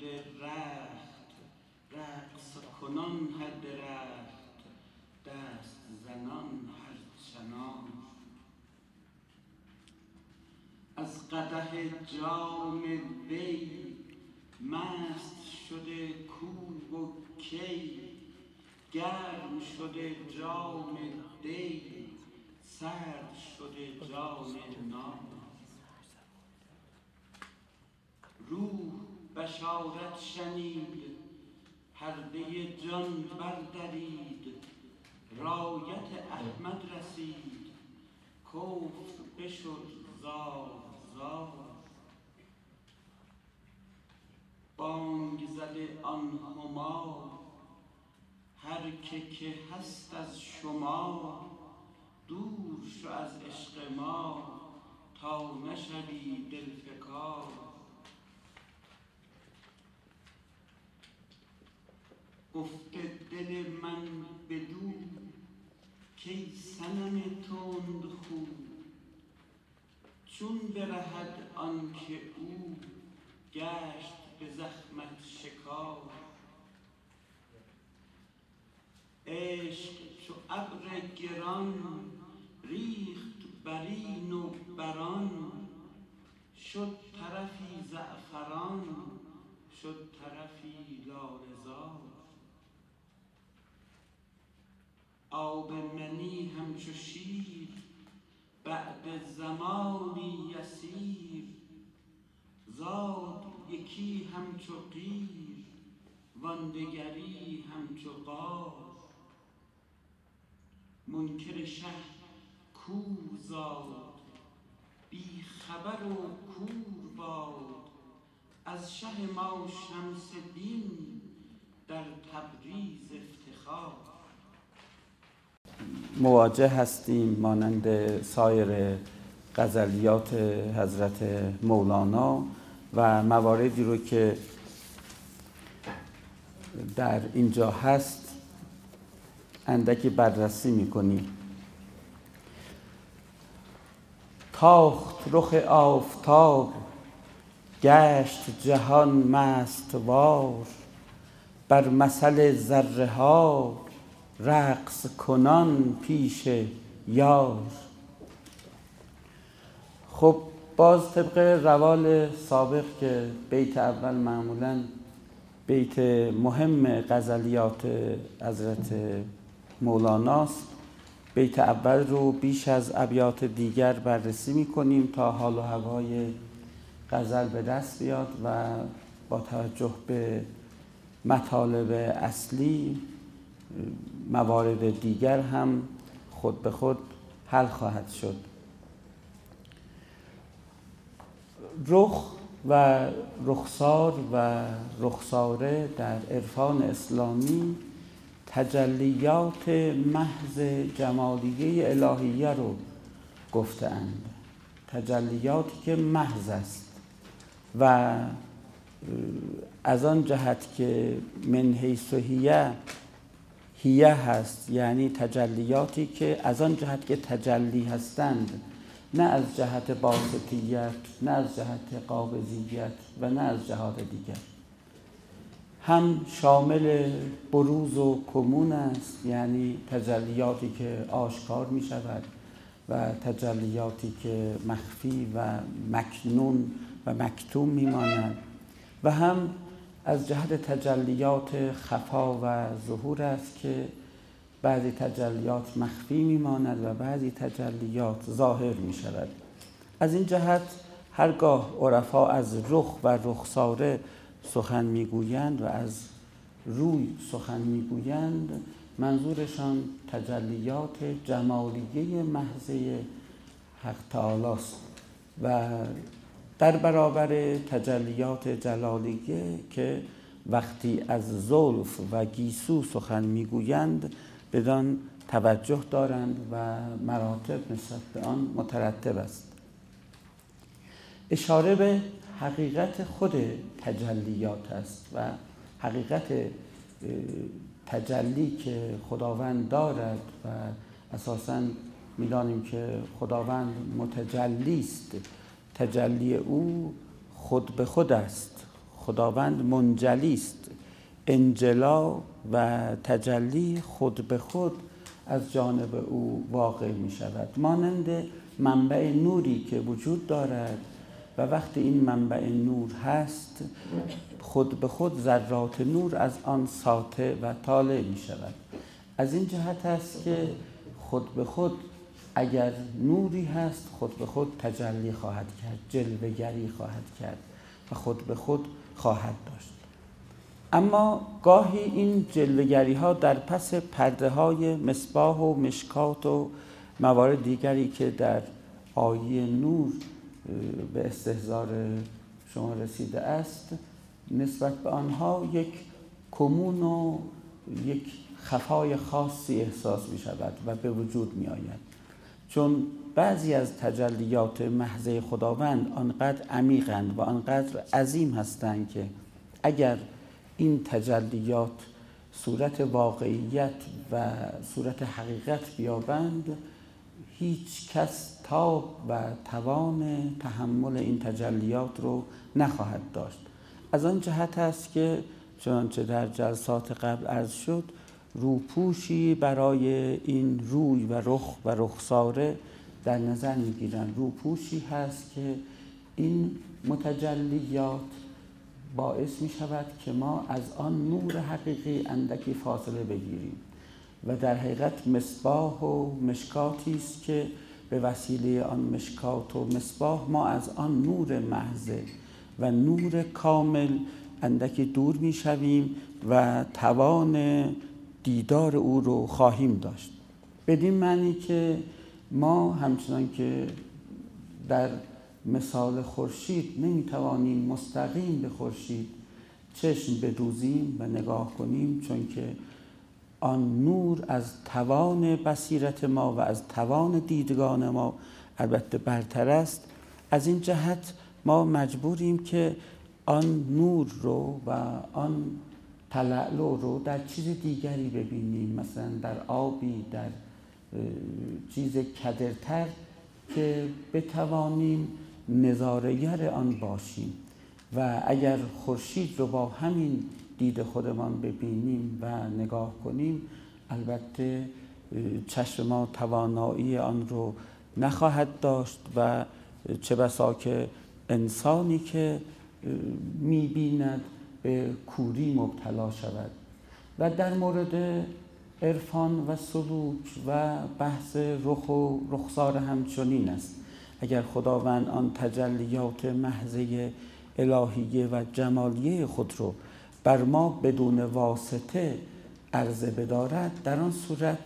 کرده رخت رقص کنان هر درخت دست زنان هر چنان. از قدح جام وی مست شده کو و کی گرم شده جام دی سرد شده جام نام روح بشارت شنید پرده جان بردرید. رایت احمد رسید کفر بشد زار زار. بانگ زده آن هما هر که که هست از شما دور شو از عشق ما تا نشوی دلفکار گفته دل من بدو کی صنم تند خو. چون برهد آنکه او گشت به زخمت شکار. عشق چو ابر گران ریخت برین و بران شد طرفی زعفران شد طرفی لاله زار آب منی همچو شیر بعد زمانی یسیر. زاد یکی همچو قیر وان دگری همچو قار. منکر شه کور زاد بی خبر و کور باد. از شه ما شمس دین در تبریز افتخار. مواجه هستیم مانند سایر غزلیات حضرت مولانا و مواردی رو که در اینجا هست اندکی بررسی می‌کنیم. تاخت رخ آفتاب گشت جهان مستوار بر مثل ذره ها رقص کنان پیش یار. خب باز طبق روال سابق که بیت اول معمولا بیت مهم غزلیات حضرت مولاناست بیت اول رو بیش از ابیات دیگر بررسی می‌کنیم تا حال و هوای غزل به دست بیاد و با توجه به مطالب اصلی موارد دیگر هم خود به خود حل خواهد شد. رخ و رخسار و رخساره در عرفان اسلامی تجلیات محض جمالیه الهیه رو گفتند تجلیاتی که محض است و از آن جهت که من حیث هیه هست یعنی تجلیاتی که از آن جهت که تجلی هستند نه از جهت باسطیت نه از جهت قابضیت و نه از جهات دیگر. هم شامل بروز و کمون است یعنی تجلیاتی که آشکار می شود و تجلیاتی که مخفی و مکنون و مکتوم می مانند و هم از جهت تجلیات خفا و ظهور است که بعضی تجلیات مخفی میماند و بعضی تجلیات ظاهر می شود از این جهت هرگاه عرفا از رخ و رخساره سخن می‌گویند و از روی سخن می‌گویند منظورشان تجلیات جمالیه محضه حق تعالی است و در برابر تجلیات جلالیه که وقتی از زلف و گیسو سخن می‌گویند بدان توجه دارند و مراتب نسبت به آن مترتب است. اشاره به حقیقت خود تجلیات است و حقیقت تجلی که خداوند دارد و اساسا می‌دانیم که خداوند متجلی است. تجلی او خود به خود است. خداوند منجلی است. انجلا و تجلی خود به خود از جانب او واقع می شود. مانند منبع نوری که وجود دارد و وقتی این منبع نور هست خود به خود ذرات نور از آن ساطع و طالع می شود. از این جهت است که خود به خود اگر نوری هست خود به خود تجلی خواهد کرد جلوگری خواهد کرد و خود به خود خواهد داشت. اما گاهی این جلوگری ها در پس پرده های مصباح و مشکات و موارد دیگری که در آیه نور به استهزار شما رسیده است نسبت به آنها یک کمون و یک خفای خاصی احساس می شود و به وجود می آید چون بعضی از تجلیات محضه خداوند آنقدر عمیقند و آنقدر عظیم هستند که اگر این تجلیات صورت واقعیت و صورت حقیقت بیابند هیچ کس تاب و توان تحمل این تجلیات رو نخواهد داشت. از آن جهت است که چنانچه در جلسات قبل عرض شد روپوشی برای این روی و رخ و رخساره در نظر می‌گیرن. روپوشی هست که این متجلیات باعث می شود که ما از آن نور حقیقی اندکی فاصله بگیریم و در حقیقت مصباح و مشکاتی است که به وسیله آن مشکات و مصباح ما از آن نور محضه و نور کامل اندکی دور می شویم و توان دیدار او رو خواهیم داشت. بدین معنی که ما همچنان که در مثال خورشید نمی‌توانیم مستقیم به خورشید چشم بدوزیم و نگاه کنیم چون که آن نور از توان بصیرت ما و از توان دیدگان ما البته برتر است. از این جهت ما مجبوریم که آن نور رو و آن تلعلو رو در چیز دیگری ببینیم. مثلا در آبی در چیز کدرتر که بتوانیم نظارگر آن باشیم. و اگر خورشید رو با همین دید خودمان ببینیم و نگاه کنیم البته چشم ما توانایی آن رو نخواهد داشت و چه بسا که انسانی که می‌بیند به کوری مبتلا شود و در مورد عرفان و سلوک و بحث رخ و رخسار همچنین است. اگر خداوند آن تجلیات محضه الهیه و جمالیه خود رو بر ما بدون واسطه عرضه بدارد در آن صورت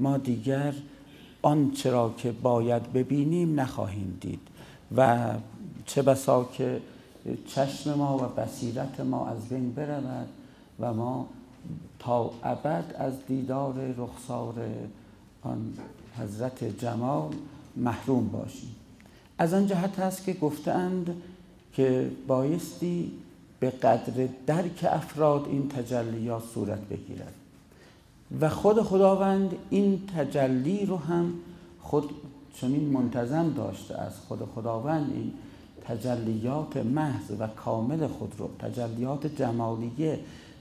ما دیگر آنچه را که باید ببینیم نخواهیم دید و چه بسا که چشم ما و بصیرت ما از بین برود و ما تا ابد از دیدار رخسار آن حضرت جمال محروم باشیم. از آن جهت هست که گفتند که بایستی به قدر درک افراد این تجلیات صورت بگیرد. و خود خداوند این تجلی رو هم خود چنین منتظم داشته است. خود خداوند این تجلیات محض و کامل خود رو تجلیات جمالیه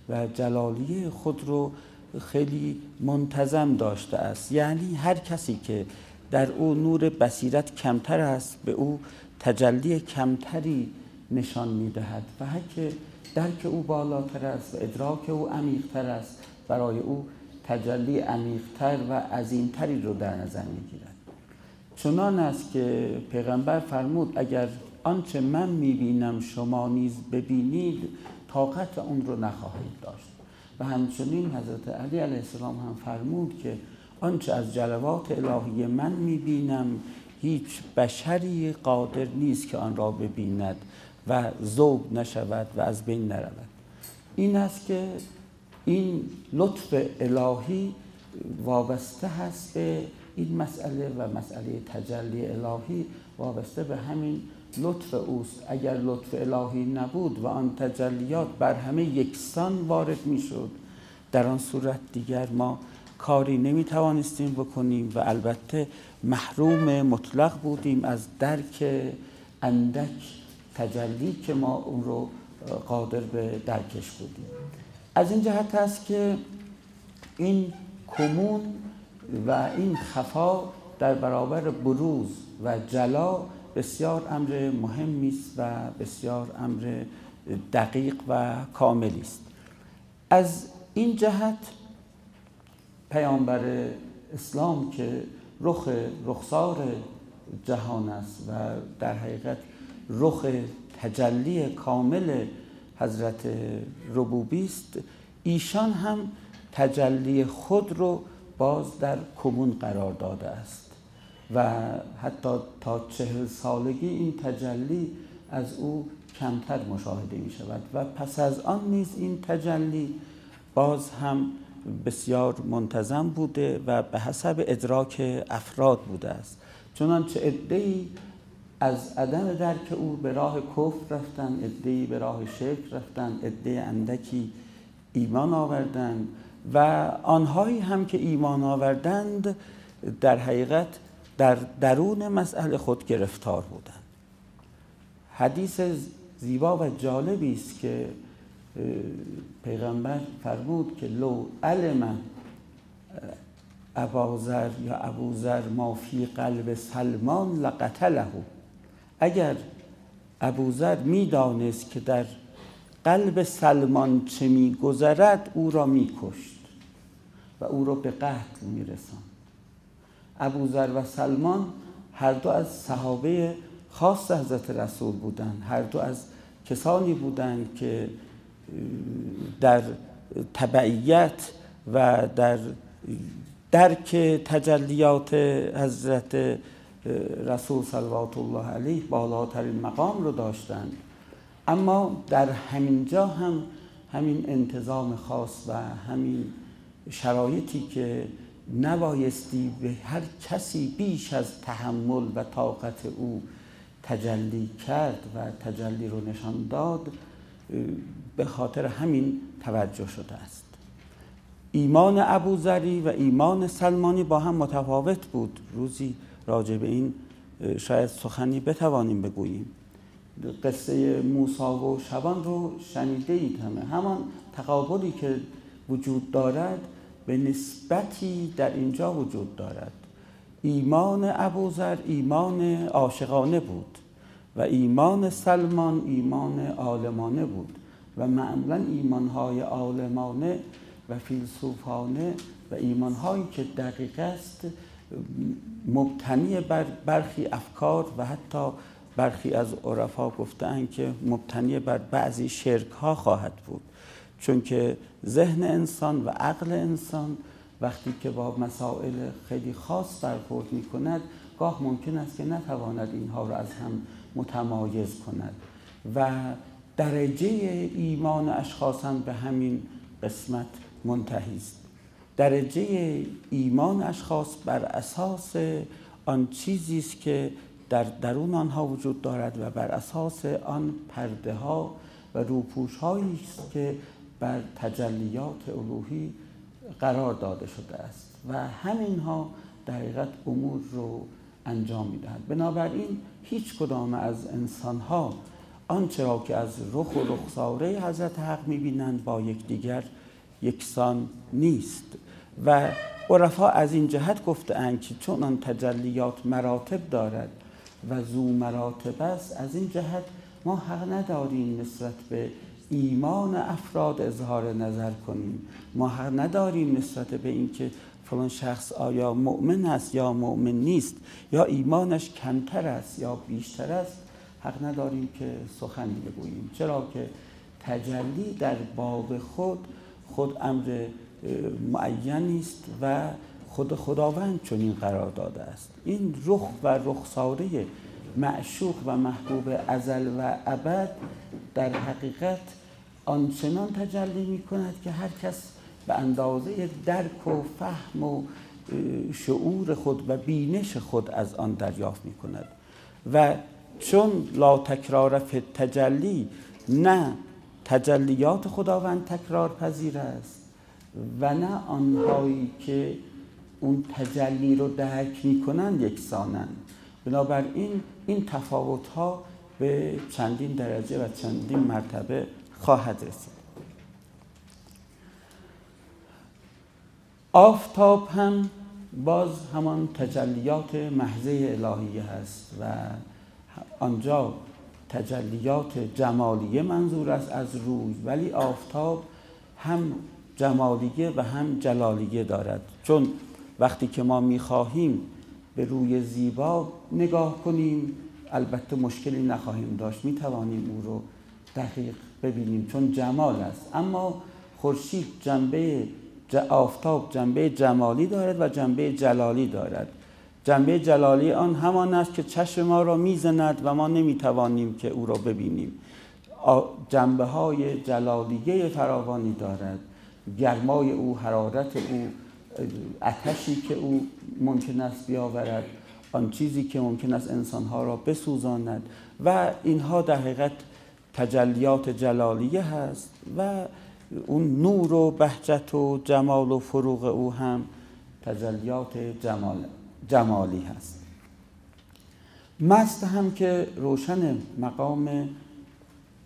و جلالیه خود رو خیلی منتظم داشته است. یعنی هر کسی که در او نور بصیرت کمتر است به او تجلی کمتری نشان می‌دهد. و هر که درک او بالاتر است و ادراک او عمیقتر است برای او تجلی عمیقتر و عظیمتری رو در نظر می‌گیرد. چنان است که پیغمبر فرمود اگر آنچه من می‌بینم شما نیز ببینید طاقت اون رو نخواهید داشت. و همچنین حضرت علی علیه السلام هم فرمود که آنچه از جلوات الهی من می‌بینم هیچ بشری قادر نیست که آن را ببیند و ذوب نشود و از بین نرود. این است که این لطف الهی وابسته هست به این مسئله و مسئله تجلی الهی وابسته به همین لطف اوست. اگر لطف الهی نبود و آن تجلیات بر همه یکسان وارد می‌شد. در آن صورت دیگر ما کاری نمی توانستیم بکنیم و البته محروم مطلق بودیم از درک اندک تجلی که ما اون رو قادر به درکش بودیم. از این جهت است که این کمون و این خفا در برابر بروز و جلا بسیار امر مهمی است و بسیار امر دقیق و کاملی است. از این جهت پیامبر اسلام که رخ رخسار جهان است و در حقیقت رخ تجلی کامل حضرت ربوبی است ایشان هم تجلی خود رو باز در کمون قرار داده است. و حتی تا چهل سالگی این تجلی از او کمتر مشاهده می شود. و پس از آن نیز این تجلی باز هم بسیار منتظم بوده و به حسب ادراک افراد بوده است. چنانچه ادهی از عدم درک او به راه کفر رفتن ادهی به راه شرک رفتن عده اندکی ایمان آوردند و آنهایی هم که ایمان آوردند در حقیقت در درون مسئله خود گرفتار بودند حدیث زیبا و جالبی است که پیغمبر فرمود که لو علم ابازر یا ابوذر ما فی قلب سلمان لقتله. اگر ابوذر می‌دانست که در قلب سلمان چه میگذرد او را میکشت و او را به قتل میرسان ابوذر و سلمان هر دو از صحابه خاص حضرت رسول بودند. هر دو از کسانی بودند که در تبعیت و در درک تجلیات حضرت رسول صلوات الله علیه بالاترین مقام رو داشتند. اما در همین جا هم همین انتظام خاص و همین شرایطی که نبایستی به هر کسی بیش از تحمل و طاقت او تجلی کرد و تجلی رو نشان داد به خاطر همین توجه شده است. ایمان ابوذری و ایمان سلمانی با هم متفاوت بود. روزی راجع به این شاید سخنی بتوانیم بگوییم. قصه موسا و شبان رو شنیده اید همه. همان تقابلی که وجود دارد به نسبتی در اینجا وجود دارد. ایمان ابوذر ایمان عاشقانه بود و ایمان سلمان ایمان عالمانه بود و معمولا ایمانهای عالمانه و فیلسوفانه و ایمانهایی که دقیق است مبتنی بر برخی افکار و حتی برخی از عرفا گفتن که مبتنی بر بعضی شرک ها خواهد بود. چون که ذهن انسان و عقل انسان. وقتی که با مسائل خیلی خاص برخورد می کند گاه ممکن است که نتواند اینها را از هم متمایز کند. و درجه ایمان اشخاص هم به همین قسمت منتهی است. درجه ایمان اشخاص بر اساس آن چیزی است که در درون آنها وجود دارد و بر اساس آن پرده ها و روپوش هایی است که بر تجلیات الوهی قرار داده شده است و همین ها در حقیقت امور رو انجام می‌دهد. بنابراین هیچ کدام از انسان ها آنچه را که از رخ و رخساره حضرت حق می‌بینند با یکدیگر یکسان نیست. و عرفا از این جهت گفتهاند که چون آن تجلیات مراتب دارد و زو مراتب است از این جهت ما حق نداریم نسبت به ایمان افراد اظهار نظر کنیم. ما حق نداریم نسبت به اینکه فلان شخص آیا مؤمن است یا مؤمن نیست. یا ایمانش کمتر است یا بیشتر است. حق نداریم که سخنی بگوییم. چرا که تجلی در باب خود خود امر معینی است و خود خداوند چنین قرار داده است. این رخ و رخساره معشوق و محبوب ازل و ابد در حقیقت آنچنان تجلی می کند که هر کس به اندازه درک و فهم و شعور خود و بینش خود از آن دریافت می کند و چون لا تکرار فی تجلی نه تجلیات خداوند تکرار پذیر است و نه آنهایی که اون تجلی رو درک می‌کنند یکسانند. بنابراین این تفاوت ها به چندین درجه و چندین مرتبه خواهد رسید. آفتاب هم باز همان تجلیات محضه الهیه هست و آنجا تجلیات جمالیه منظور است از روی ولی آفتاب هم جمالیه و هم جلالیه دارد. چون وقتی که ما می‌خواهیم به روی زیبا نگاه کنیم. البته مشکلی نخواهیم داشت. می‌توانیم او رو دقیق ببینیم چون جمال است. اما خورشید جنبه آفتاب جنبه جمالی دارد و جنبه جلالی دارد. جنبه جلالی آن همان است که چشم ما را می‌زند و ما نمی‌توانیم که او را ببینیم. جنبه های جلالیه فراوانی دارد. گرمای او حرارت او اتشی که او ممکن است بیاورد آن چیزی که ممکن است انسانها را بسوزاند و اینها در حقیقت تجلیات جلالیه هست و اون نور و بهجت و جمال و فروغ او هم تجلیات جمال جمالی هست. مست هم که روشن مقام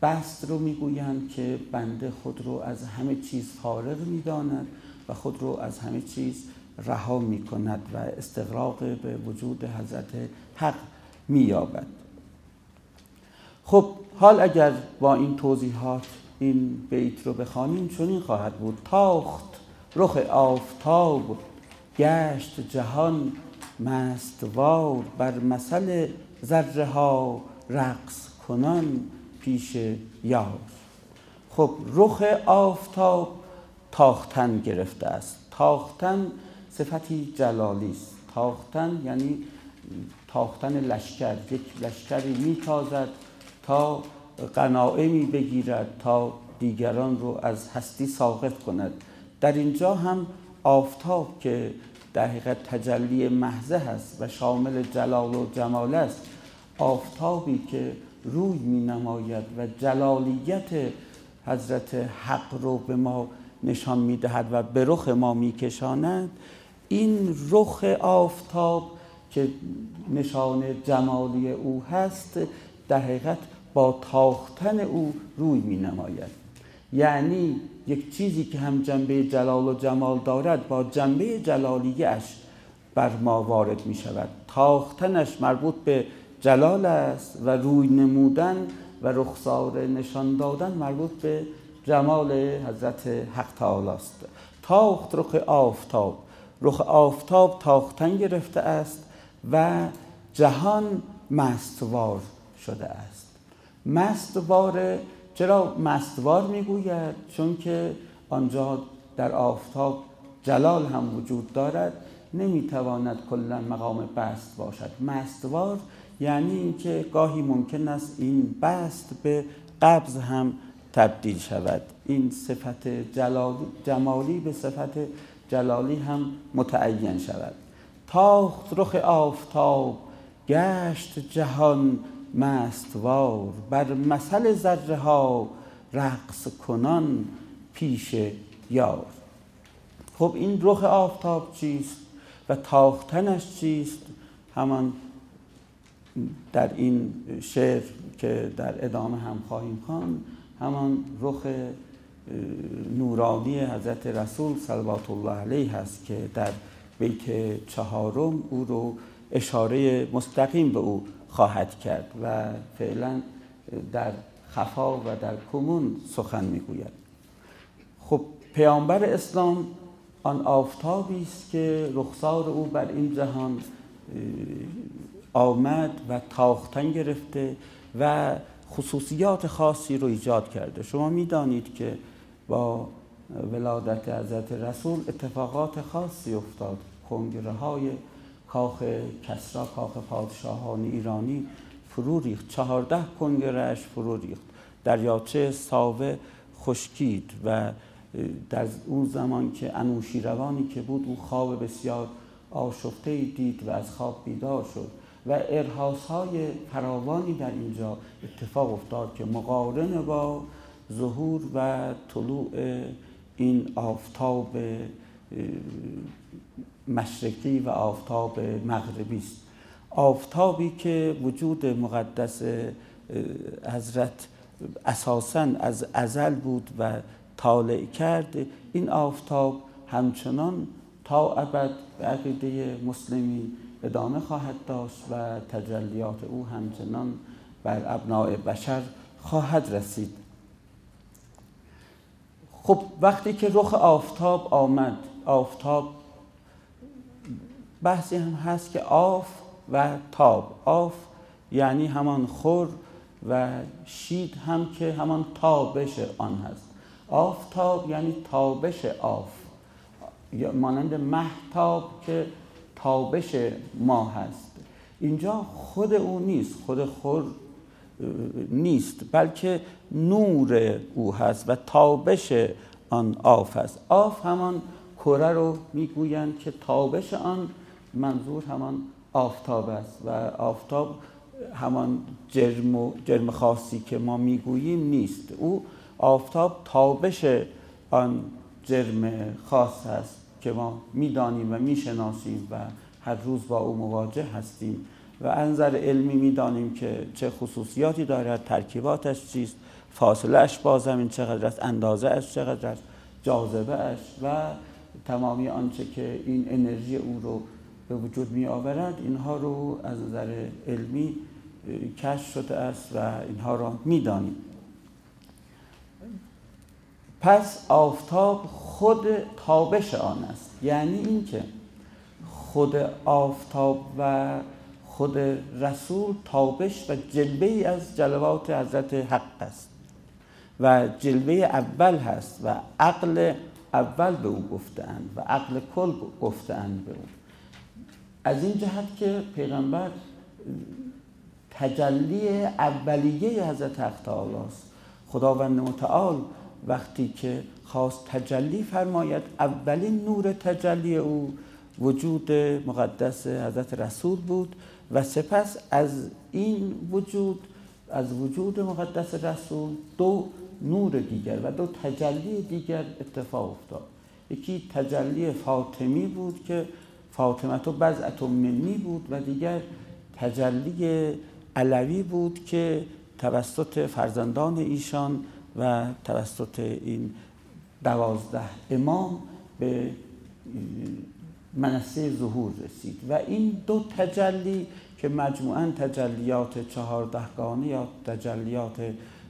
بست رو می‌گویند که بنده خود رو از همه چیز فارغ می‌داند. و خود رو از همه چیز رها می کند و استقراق به وجود حضرت حق مییابد. خب حال اگر با این توضیحات این بیت رو بخوانیم این خواهد بود. تاخت رخ آفتاب گشت جهان مستوار بر مثل ذره ها رقص کنان پیش یار. خب رخ آفتاب تاختن گرفته است. تاختن صفتی جلالی است. تاختن یعنی تاختن لشکر. یک لشکری میتازد تا قناعمی بگیرد تا دیگران رو از هستی ساقط کند. در اینجا هم آفتاب که در حقیقت تجلی محضه هست و شامل جلال و جمال است آفتابی که روی می نماید و جلالیت حضرت حق رو به ما نشان می دهد و به رخ ما می کشاند این رخ آفتاب که نشان جمالی او هست در حقیقت با تاختن او روی می نماید یعنی یک چیزی که هم جنبه جلال و جمال دارد با جنبه جلالیش بر ما وارد می شود تاختنش مربوط به جلال است و روی نمودن و رخسار نشان دادن مربوط به جمال حضرت حق تعالی است. تاخت رخ آفتاب رخ آفتاب تاختن گرفته است و جهان مستوار شده است. مستوار چرا مستوار می‌گوید؟ چون که آنجا در آفتاب جلال هم وجود دارد. نمی‌تواند کلا مقام بست باشد. مستوار یعنی اینکه گاهی ممکن است این بست به قبض هم تبدیل شود. این صفت جلالی جمالی به صفت جلالی هم متعین شود. تاخت رخ آفتاب گشت جهان مستوار. بر مثل ذره ها رقص کنان پیش یار. خب این رخ آفتاب چیست و تاختنش چیست؟ همان در این شعر که در ادامه هم خواهیم خواند. همان رخ نورانی حضرت رسول صلوات الله علیه هست که در بیت چهارم او رو اشاره مستقیم به او خواهد کرد و فعلا در خفا و در کمون سخن می‌گوید. خب پیامبر اسلام آن آفتابی است که رخسار او بر این جهان آمد و تاختن گرفته و خصوصیات خاصی رو ایجاد کرده. شما می‌دانید که با ولادت حضرت رسول اتفاقات خاصی افتاد. کنگره های کاخ کسرا کاخ پادشاهان ایرانی فرو ریخت. چهارده کنگرهش فرو ریخت. دریاچه ساوه خشکید و در اون زمان که انوشیروانی که بود او خواب بسیار آشفته دید و از خواب بیدار شد. و ارهاس های فراوانی در اینجا اتفاق افتاد که مقارن با ظهور و طلوع این آفتاب مشرقی و آفتاب مغربی است. آفتابی که وجود مقدس حضرت اساسا از ازل بود و طالع کرد این آفتاب همچنان تا ابد به عقیده مسلمی ادامه خواهد داشت و تجلیات او همچنان بر ابناء بشر خواهد رسید. خب وقتی که رخ آفتاب آمد آفتاب بحثی هم هست که آف و تاب. آف یعنی همان خور و شید هم که همان تابش آن هست. آفتاب یعنی تابش آف. مانند مهتاب که تابش ماه هست اینجا خود او نیست خود خور نیست بلکه نور او هست و تابش آن آف است. آف همان کره رو می‌گویند که تابش آن منظور همان آفتاب است و آفتاب همان جرم, جرم خاصی که ما می‌گوییم نیست. او آفتاب تابش آن جرم خاص است. که ما می‌دانیم و می‌شناسیم و هر روز با او مواجه هستیم. و انظر علمی می‌دانیم که چه خصوصیاتی دارد ترکیباتش چیست فاصله اش با زمین چقدر است اندازه اش چقدر است جاذبه اش و تمامی آنچه که این انرژی او رو به وجود می آورد اینها رو از نظر علمی کشف شده است و اینها را می‌دانیم. پس آفتاب خود تابش آن است. یعنی اینکه خود آفتاب و خود رسول تابش و جلوه ای از جلوات حضرت حق است. و جلوه اول هست و عقل اول به او گفتند و عقل کل گفتند به او. از این جهت که پیغمبر تجلی اولیه حضرت حق تعالی است. خداوند متعال وقتی که خواست تجلی فرماید. اولین نور تجلی او وجود مقدس حضرت رسول بود و سپس از این وجود از وجود مقدس رسول دو نور دیگر و دو تجلی دیگر اتفاق افتاد. یکی تجلی فاطمی بود که فاطمت و بزعت منی بود و دیگر تجلی علوی بود که توسط فرزندان ایشان و توسط این دوازده امام به منصه ظهور رسید و این دو تجلی که مجموعا تجلیات چهاردهگانه یا تجلیات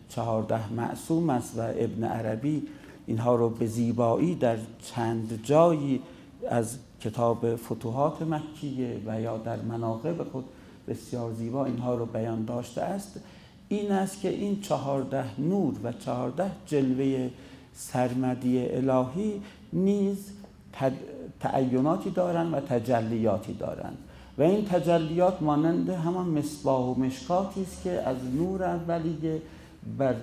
چهارده معصوم است و ابن عربی اینها رو به زیبایی در چند جایی از کتاب فتوحات مکیه و یا در مناقب خود بسیار زیبا اینها رو بیان داشته است. این است که این چهارده نور و چهارده جلوه سرمدی الهی نیز تعیناتی دارند و تجلیاتی دارند. و این تجلیات مانند همان مصباح و مشکاتی است که از نور اولیه بر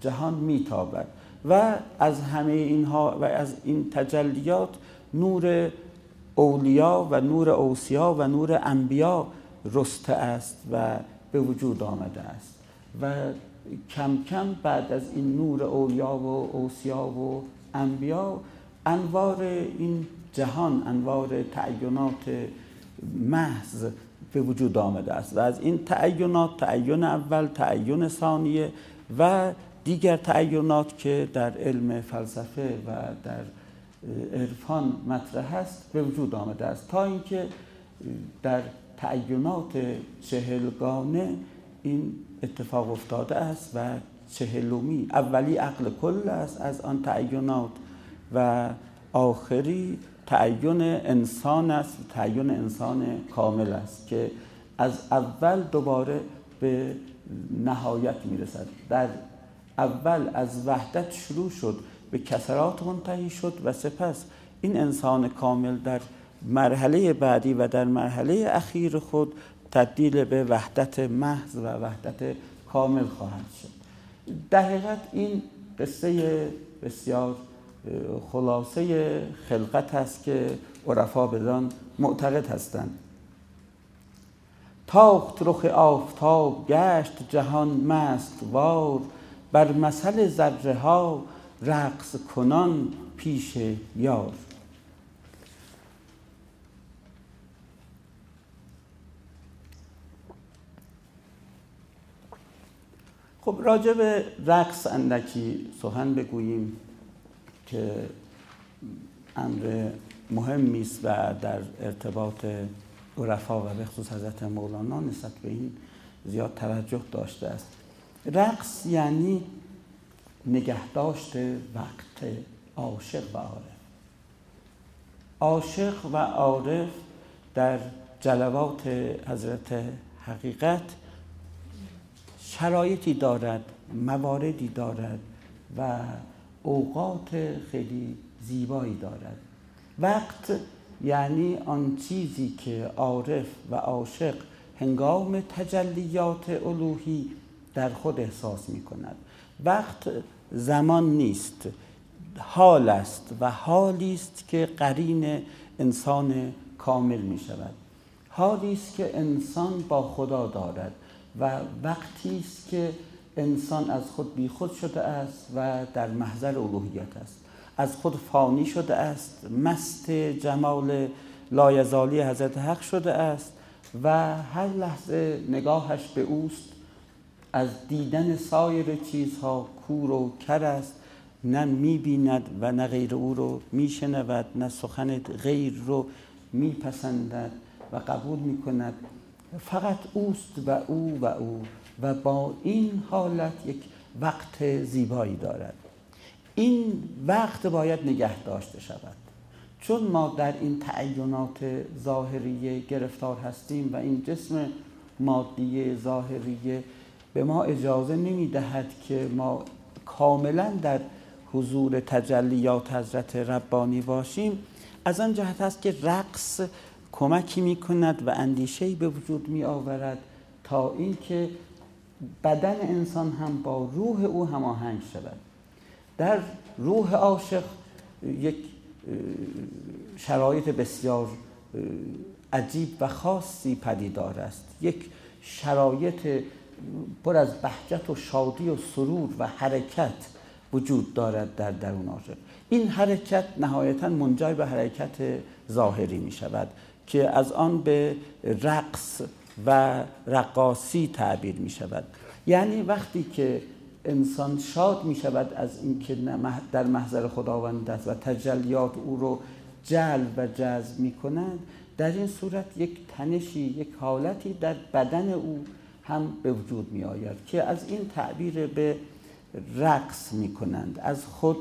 جهان میتابد. و از همه اینها و از این تجلیات نور اولیا و نور اوسیا و نور انبیا رسته است و به وجود آمده است. و کم کم بعد از این نور اولیا و اوسیا و انبیا انوار این جهان انوار تعینات محض به وجود آمده است و از این تعینات تعین اول تعین ثانیه و دیگر تعینات که در علم فلسفه و در عرفان مطرح است به وجود آمده است. تا اینکه در تعینات چهلگانه این اتفاق افتاده است و چهلومی اولی عقل کل است از آن تعینات و آخری تعین انسان است تعین انسان کامل است که از اول دوباره به نهایت می‌رسد. در اول از وحدت شروع شد به کسرات منتهی شد و سپس این انسان کامل در مرحله بعدی و در مرحله اخیر خود تبدیل به وحدت محض و وحدت کامل خواهد شد. در این قصه بسیار خلاصه خلقت است که عرفا بدان معتقد هستند. تاخت رخ آفتاب گشت جهان مست وار بر مثل ذره ها رقص کنان پیش یار. خب راجع به رقص اندکی سخن بگوییم که امر مهمی است و در ارتباط عرفا و به خصوص حضرت مولانا نسبت به این زیاد توجه داشته است. رقص یعنی نگهداشت وقت عاشق و عارف. عاشق و عارف در جلوات حضرت حقیقت شرایطی دارد مواردی دارد و اوقات خیلی زیبایی دارد. وقت یعنی آن چیزی که عارف و عاشق هنگام تجلیات الوهی در خود احساس می کند وقت زمان نیست حال است و حالی است که قرین انسان کامل می شود حالی است که انسان با خدا دارد. و وقتی است که انسان از خود بیخود شده است و در محضر الوهیت است. از خود فانی شده است مست جمال لایزالی حضرت حق شده است و هر لحظه نگاهش به اوست. از دیدن سایر چیزها کور و کر است. نه می‌بیند و نه غیر او رو میشنود نه سخن غیر رو میپسندد و قبول می‌کند. فقط اوست و او و او و با این حالت یک وقت زیبایی دارد. این وقت باید نگه داشته شود. چون ما در این تعینات ظاهریه گرفتار هستیم و این جسم مادی ظاهریه به ما اجازه نمی دهد که ما کاملا در حضور تجلیات حضرت ربانی باشیم از آن جهت است که رقص کمکی می کند و اندیشهی به وجود می آورد تا اینکه بدن انسان هم با روح او هماهنگ شود. در روح عاشق یک شرایط بسیار عجیب و خاصی پدیدار است. یک شرایط پر از بهجت و شادی و سرور و حرکت وجود دارد در درون عاشق. این حرکت نهایتا منجر به حرکت ظاهری می شود که از آن به رقص و رقاصی تعبیر می شود. یعنی وقتی که انسان شاد می شود از اینکه در محضر خداوند است و تجلیات او رو جلب و جذب می کند در این صورت یک تنشی یک حالتی در بدن او هم به وجود می آید که از این تعبیر به رقص می کنند. از خود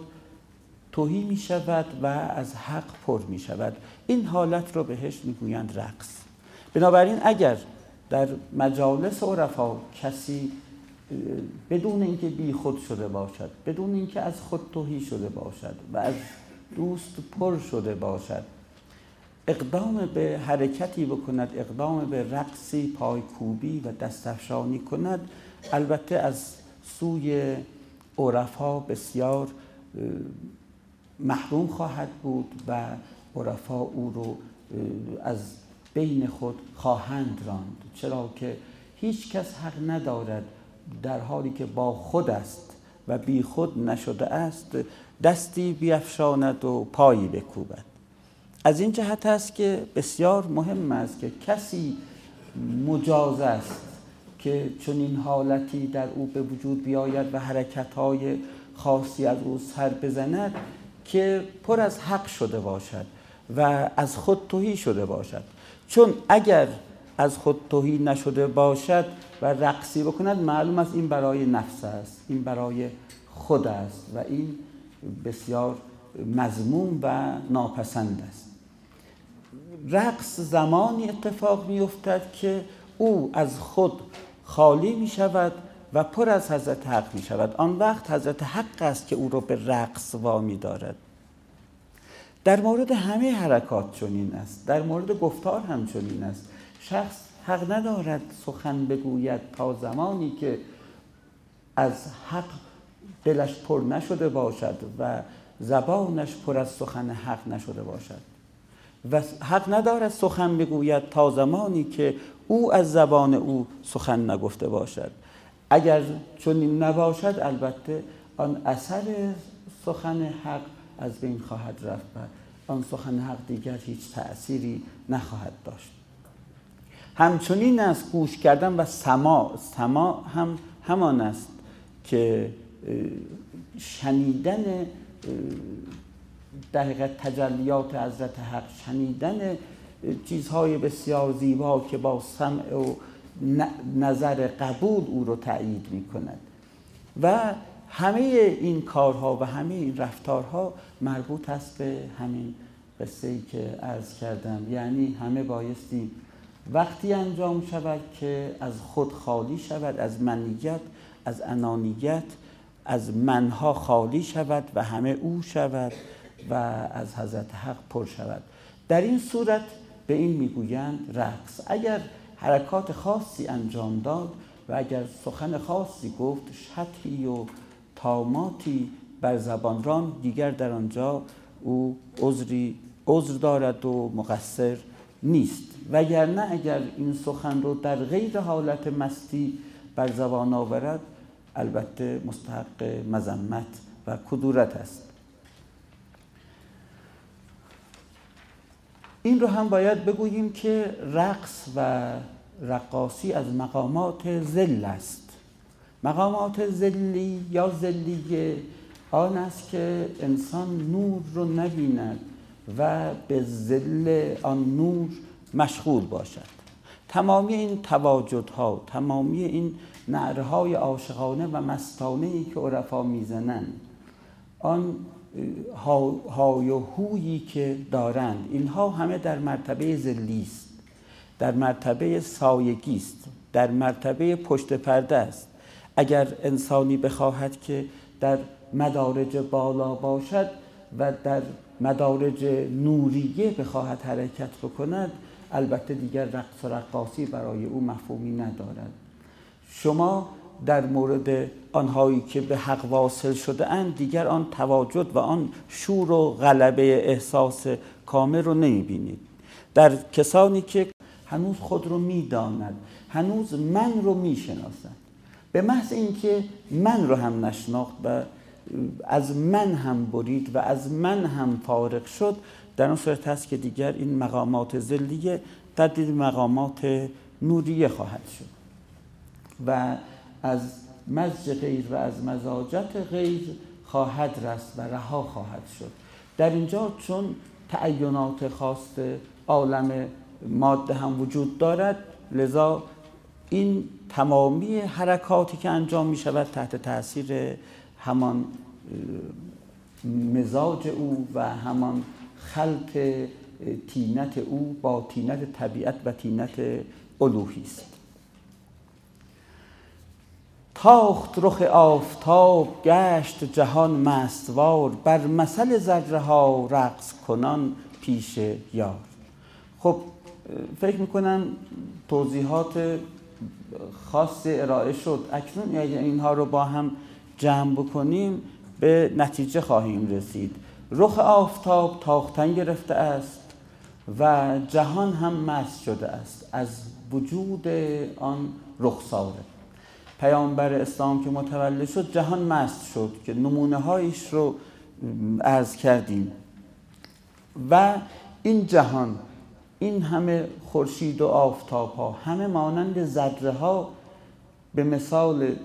توهی می شود و از حق پر می شود این حالت رو بهش می گویند رقص. بنابراین اگر در مجالس عرفا کسی بدون اینکه بی خود شده باشد بدون اینکه از خود توهی شده باشد و از دوست پر شده باشد اقدام به حرکتی بکند اقدام به رقصی پایکوبی و دستفشانی کند البته از سوی عرفا بسیار محروم خواهد بود و عرفا او رو از بین خود خواهند راند. چرا که هیچ کس حق ندارد در حالی که با خود است و بی خود نشده است دستی بیافشاند و پایی بکوبد. از این جهت است که بسیار مهم است که کسی مجاز است که چون این حالتی در او به وجود بیاید و حرکتهای خاصی از او سر بزند. که پر از حق شده باشد و از خود توهی شده باشد. چون اگر از خود توهی نشده باشد و رقصی بکند معلوم است این برای نفس است این برای خود است و این بسیار مضموم و ناپسند است. رقص زمانی اتفاق می افتد که او از خود خالی می شود و پر از حضرت حق می شود. آن وقت حضرت حق است که او را به رقص وامی دارد. در مورد همه حرکات چنین است. در مورد گفتار هم چنین است. شخص حق ندارد سخن بگوید تا زمانی که از حق دلش پر نشده باشد و زبانش پر از سخن حق نشده باشد. و حق ندارد سخن بگوید تا زمانی که او از زبان او سخن نگفته باشد. اگر چنین نباشد البته آن اثر سخن حق از بین خواهد رفت و آن سخن حق دیگر هیچ تأثیری نخواهد داشت. همچنین از گوش کردن و سما سما هم همان است که شنیدن در حقیقت تجلیات حضرت حق شنیدن چیزهای بسیار زیبا که با سمع و نظر قبول او رو تأیید می کند و همه این کارها و همه این رفتارها مربوط است به همین قصه ای که عرض کردم. یعنی همه بایستی وقتی انجام شود که از خود خالی شود از منیت از انانیت از منها خالی شود و همه او شود و از حضرت حق پر شود. در این صورت به این می‌گویند رقص. اگر حرکات خاصی انجام داد و اگر سخن خاصی گفت شطحی و تاماتی بر زبانران دیگر در آنجا او عذری عذر دارد و مقصر نیست. وگرنه اگر این سخن رو در غیر حالت مستی بر زبان آورد البته مستحق مذمت و کدورت است. این رو هم باید بگوییم که رقص و رقاصی از مقامات زل است. مقامات زلی یا زلیه آن است که انسان نور رو نبیند و به زل آن نور مشغول باشد. تمامی این تواجدها تمامی این نعرهای عاشقانه و مستانه ای که عرفا می‌زنند آن های و هویی که دارند. اینها همه در مرتبه زلی است. در مرتبه سایگی است. در مرتبه پشت پرده است. اگر انسانی بخواهد که در مدارج بالا باشد و در مدارج نوریه بخواهد حرکت بکند البته دیگر رقص و رقاصی برای او مفهومی ندارد. شما در مورد آنهایی که به حق واصل شده اند دیگر آن تواجد و آن شور و غلبه احساس کامل رو نمی بینید در کسانی که هنوز خود رو می‌داند هنوز من رو می‌شناسند. به محض اینکه من رو هم نشناخت و از من هم برید و از من هم فارغ شد در اون صورت هست که دیگر این مقامات زلیه تبدیل مقامات نوریه خواهد شد. و از مزج غیر و از مزاجت غیر خواهد رست و رها خواهد شد. در اینجا چون تعینات خاص عالم ماده هم وجود دارد لذا این تمامی حرکاتی که انجام می شود تحت تاثیر همان مزاج او و همان خلط تینت او با تینت طبیعت و تینت الوهی است. تاخت رخ آفتاب گشت جهان مستوار بر مثل ذره ها رقص کنان پیش یار. خب فکر می‌کنم توضیحات خاص ارائه شد. اکنون اگر اینها رو با هم جمع بکنیم به نتیجه خواهیم رسید. رخ آفتاب تاختن گرفته است و جهان هم مست شده است. از وجود آن رخساره. پیامبر اسلام که متولد شد جهان مست شد که نمونه هایش رو عرض کردیم. و این جهان این همه خورشید و آفتاب ها همه مانند ذره ها به مثال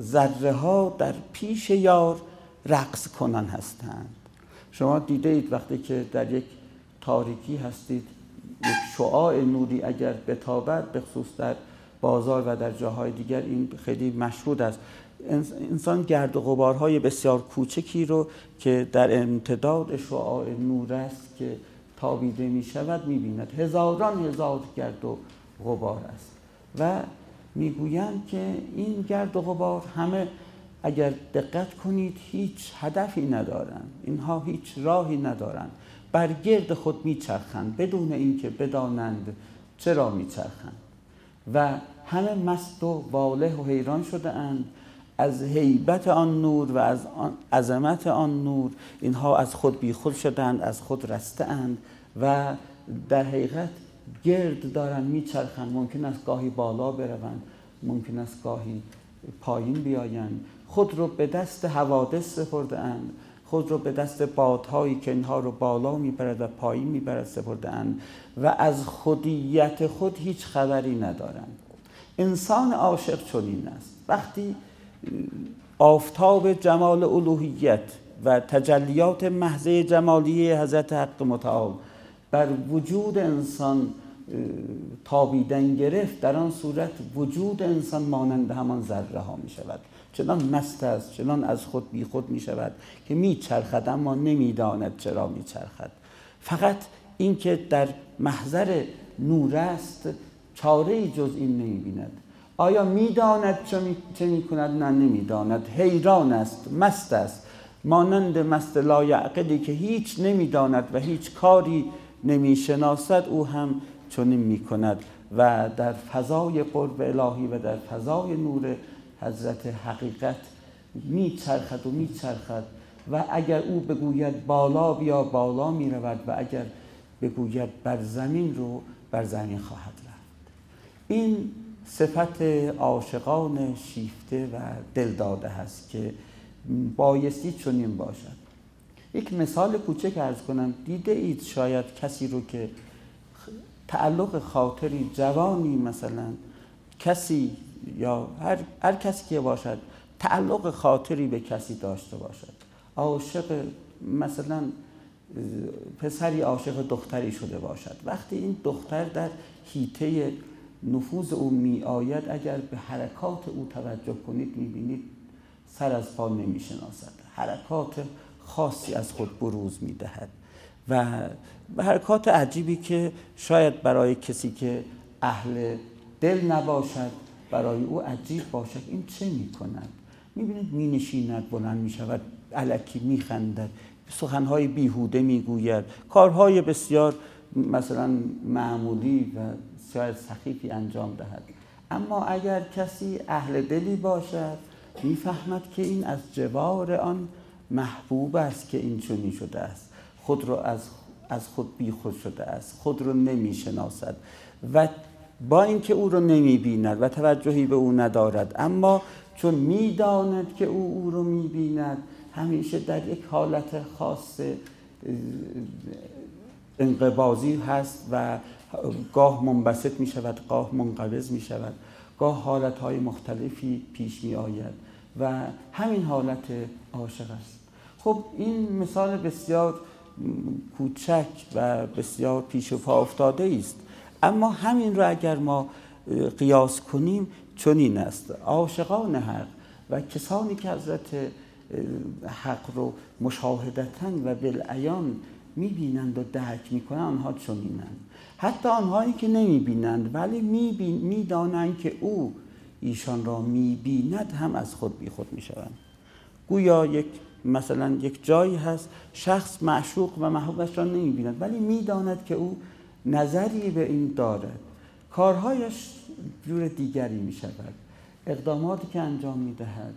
ذره ها در پیش یار رقص کنن هستند. شما دیده اید وقتی که در یک تاریکی هستید یک شعاع نوری اگر بتابد به خصوص در بازار و در جاهای دیگر این خیلی مشهود است. انسان گرد و غبارهای بسیار کوچکی رو که در امتداد شعاع نور است که تابیده می شود می بیند هزاران هزار گرد و غبار است. و می‌گویند که این گرد و غبار همه اگر دقت کنید هیچ هدفی ندارند. اینها هیچ راهی ندارند. بر گرد خود میچرخند. بدون اینکه بدانند چرا میچرخند. و همه مست و واله و حیران شده اند. از هیبت آن نور و از عظمت آن نور اینها از خود بیخود شدند از خود رسته اند و در حقیقت گرد دارن میچرخند ممکن است گاهی بالا بروند ممکن است گاهی پایین بیایند. خود رو به دست حوادث سپرده اند. خود رو به دست بادهایی که اینها رو بالا می‌برد و پایین می‌برد سپرده اند. و از خودیت خود هیچ خبری ندارند. انسان عاشق چنین است. وقتی آفتاب جمال الوهیت و تجلیات محضه جمالیه حضرت حق متعال بر وجود انسان تابیدن گرفت در آن صورت وجود انسان مانند همان ذره ها می شود چنان مست است چنان از خود بی خود می شود که می چرخد اما نمی‌داند چرا می چرخد فقط اینکه در محضر نور است چاره جز این نمی بیند آیا می‌داند چه می کند نه نمی‌داند. حیران است مست است. مانند مست لایعقلی که هیچ نمی‌داند و هیچ کاری نمی‌شناسد او هم چنین می کند و در فضای قرب الهی و در فضای نور حضرت حقیقت میچرخد و میچرخد. و اگر او بگوید بالا بیا بالا می رود و اگر بگوید بر زمین رو بر زمین خواهد رفت. این صفت عاشقان شیفته و دلداده هست که بایستی چنین باشد. یک مثال کوچک ارز کنم. دیده اید شاید کسی رو که تعلق خاطری جوانی مثلا کسی یا هر, هر کسی که باشد تعلق خاطری به کسی داشته باشد. عاشق مثلا پسری عاشق دختری شده باشد. وقتی این دختر در هیته نفوذ او می آید اگر به حرکات او توجه کنید می بینید سر از پا نمی شناسد حرکات خاصی از خود بروز می دهد و حرکات عجیبی که شاید برای کسی که اهل دل نباشد برای او عجیب باشد این چه می کند می بینید می نشیند بلند می شود علکی می خندد سخنهای بیهوده می گوید کارهای بسیار مثلا معمولی و شاید سخیفی انجام دهد. اما اگر کسی اهل دلی باشد می‌فهمد که این از جوار آن محبوب است که این چونی شده است. خود رو از از خود بیخود شده است. خود رو نمی‌شناسد و با اینکه او رو نمی‌بیند و توجهی به او ندارد اما چون می‌داند که او او رو می‌بیند همیشه در یک حالت خاص انقبازی هست و گاه منبسط می شود گاه منقبض می شود. گاه حالت های مختلفی پیش می آید و همین حالت عاشق است. خب این مثال بسیار کوچک و بسیار پیش و پا افتاده است. اما همین را اگر ما قیاس کنیم چنین است. عاشقان حق و کسانی که حضرت حق رو مشاهدتا و بالعیان می‌بینند و درک می‌کنند آنها چنینند. حتی آنهایی که نمی‌بینند ولی می‌دانند که او ایشان را می‌بیند هم از خود بی خود می‌شوند. گویا یک مثلا یک جایی هست شخص معشوق و محبوبش را نمی‌بیند ولی می‌داند که او نظری به این دارد. کارهایش جور دیگری می شود اقداماتی که انجام می دهد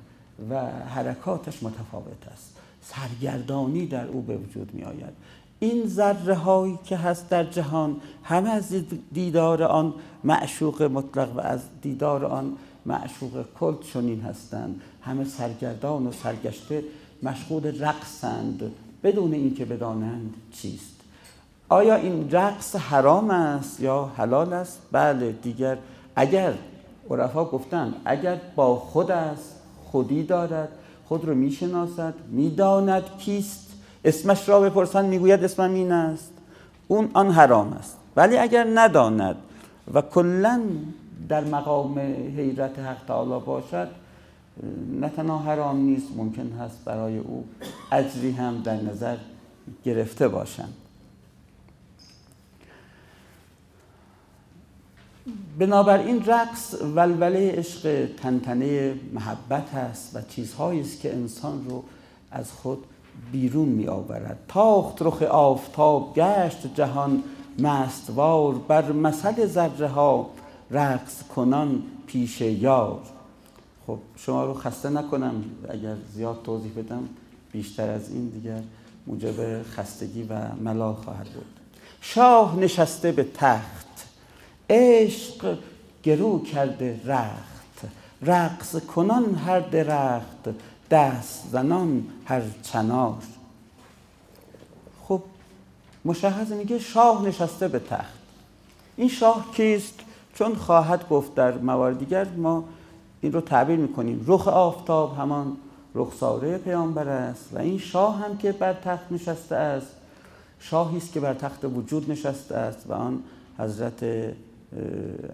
و حرکاتش متفاوت است. سرگردانی در او به وجود می آید این ذره هایی که هست در جهان همه از دیدار آن معشوق مطلق و از دیدار آن معشوق کل چنین هستند. همه سرگردان و سرگشته مشغول رقصند. بدون اینکه بدانند چیست. آیا این رقص حرام است یا حلال است؟ بله دیگر اگر عرفا گفتن اگر با خود است خودی دارد خود رو می‌شناسد می‌داند کیست. اسمش را بپرسند می‌گوید اسمم این است. اون آن حرام است. ولی اگر نداند و کلا در مقام حیرت حق تعالی باشد نه تنها حرام نیست ممکن هست برای او اجری هم در نظر گرفته باشند. بنابراین رقص ولوله عشق تنتنه محبت است و چیزهایی است که انسان رو از خود بیرون می آورد تاخت رخ آفتاب گشت جهان مستوار بر مثل ذره ها رقص کنان پیش یار. خب شما رو خسته نکنم اگر زیاد توضیح بدم بیشتر از این دیگر موجب خستگی و ملال خواهد بود. شاه نشسته به تخت عشق گرو کرده رخت. رقص کنان هر درخت دست زنان هر چنار. خب مشخص میگه شاه نشسته به تخت. این شاه کیست؟ چون خواهد گفت در موارد دیگر ما این رو تعبیر می‌کنیم. رخ آفتاب همان رخساره پیامبر است و این شاه هم که بر تخت نشسته است شاهی است که بر تخت وجود نشسته است و آن حضرت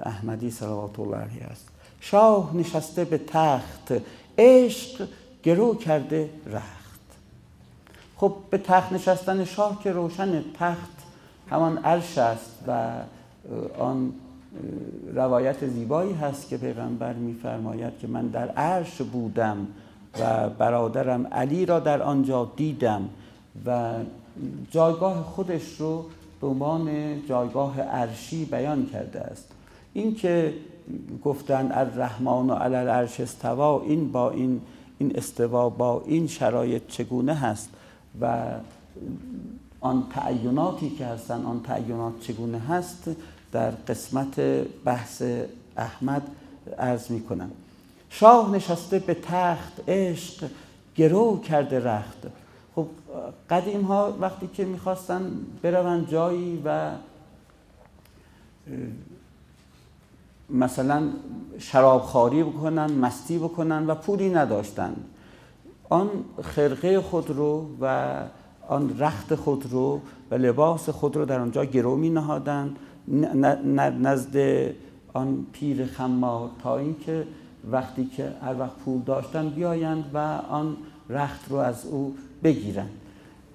احمدی صلوات الله علیه است. شاه نشسته به تخت. عشق گرو کرده رخت. خب به تخت نشستن شاه که روشن تخت همان عرش است و آن روایت زیبایی هست که پیغمبر میفرماید که من در عرش بودم و برادرم علی را در آنجا دیدم و جایگاه خودش رو به عنوان جایگاه عرشی بیان کرده است. این که گفتن الرحمن و علی العرش استوا این با این این استوا با این شرایط چگونه هست و آن تعیناتی که هستن آن تعینات چگونه هست در قسمت بحث احمد عرض می کنم شاه نشسته به تخت عشق گرو کرده رخت. خب قدیم ها وقتی که می‌خواستن بروند جایی و مثلا شرابخواری بکنن مستی بکنن و پولی نداشتن. آن خرقه خود رو و آن رخت خود رو و لباس خود رو در آنجا گرو می نهادن. نزد آن پیر خمار تا اینکه وقتی که هر وقت پول داشتن بیایند و آن رخت رو از او بگیرند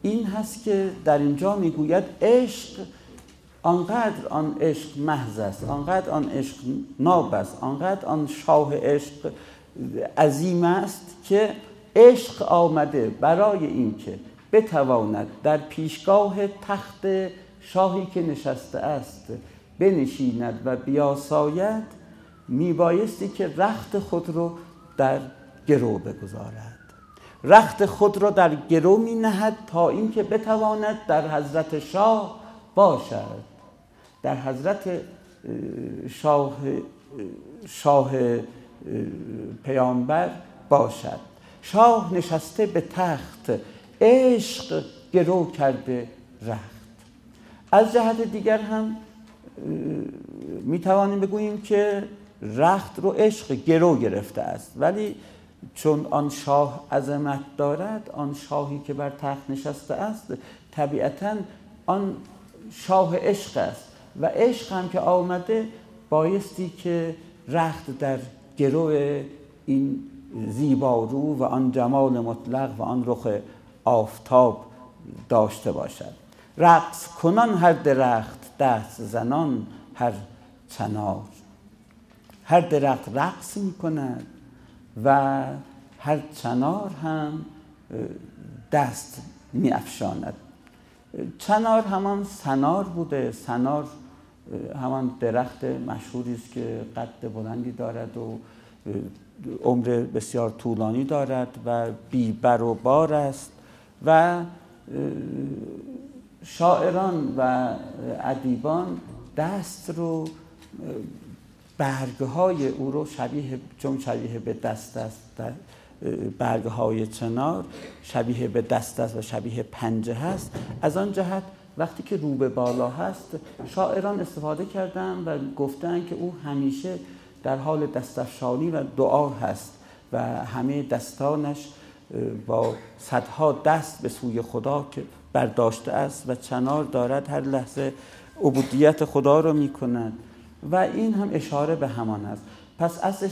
این هست که در اینجا می‌گوید عشق آنقدر آن عشق محض است آنقدر آن عشق ناب است آنقدر آن شاه عشق عظیم است که عشق آمده برای اینکه بتواند در پیشگاه تخت شاهی که نشسته است بنشیند و بیاساید میبایستی که رخت خود رو در گرو بگذارد. رخت خود را در گرو می نهد تا اینکه بتواند در حضرت شاه باشد. در حضرت شاه شاه پیامبر باشد. شاه نشسته به تخت عشق گرو کرده رخت. از جهت دیگر هم می توانیم بگوییم که رخت رو عشق گرو گرفته است. ولی چون آن شاه عظمت دارد آن شاهی که بر تخت نشسته است طبیعتا آن شاه عشق است. و عشق هم که آمده بایستی که رخت در گرو این زیبارو و آن جمال مطلق و آن رخ آفتاب داشته باشد. رقص کنان هر درخت دست زنان هر چنار. هر درخت رقص می کند و هر چنار هم دست می افشاند. چنار همان سنار بوده سنار همان درخت مشهوری است که قد بلندی دارد و عمر بسیار طولانی دارد و بیبر و بار است و شاعران و ادیبان دست رو برگه های او رو شبیه چون شبیه به دست است برگه های چنار شبیه به دست است و شبیه پنجه هست. از آن جهت وقتی که رو به بالا هست شاعران استفاده کردن و گفتن که او همیشه در حال دستفشانی و دعا هست و همه دستانش با صدها دست به سوی خدا که برداشته است و چنار دارد هر لحظه عبودیت خدا رو می کند و این هم اشاره به همان است. پس اصل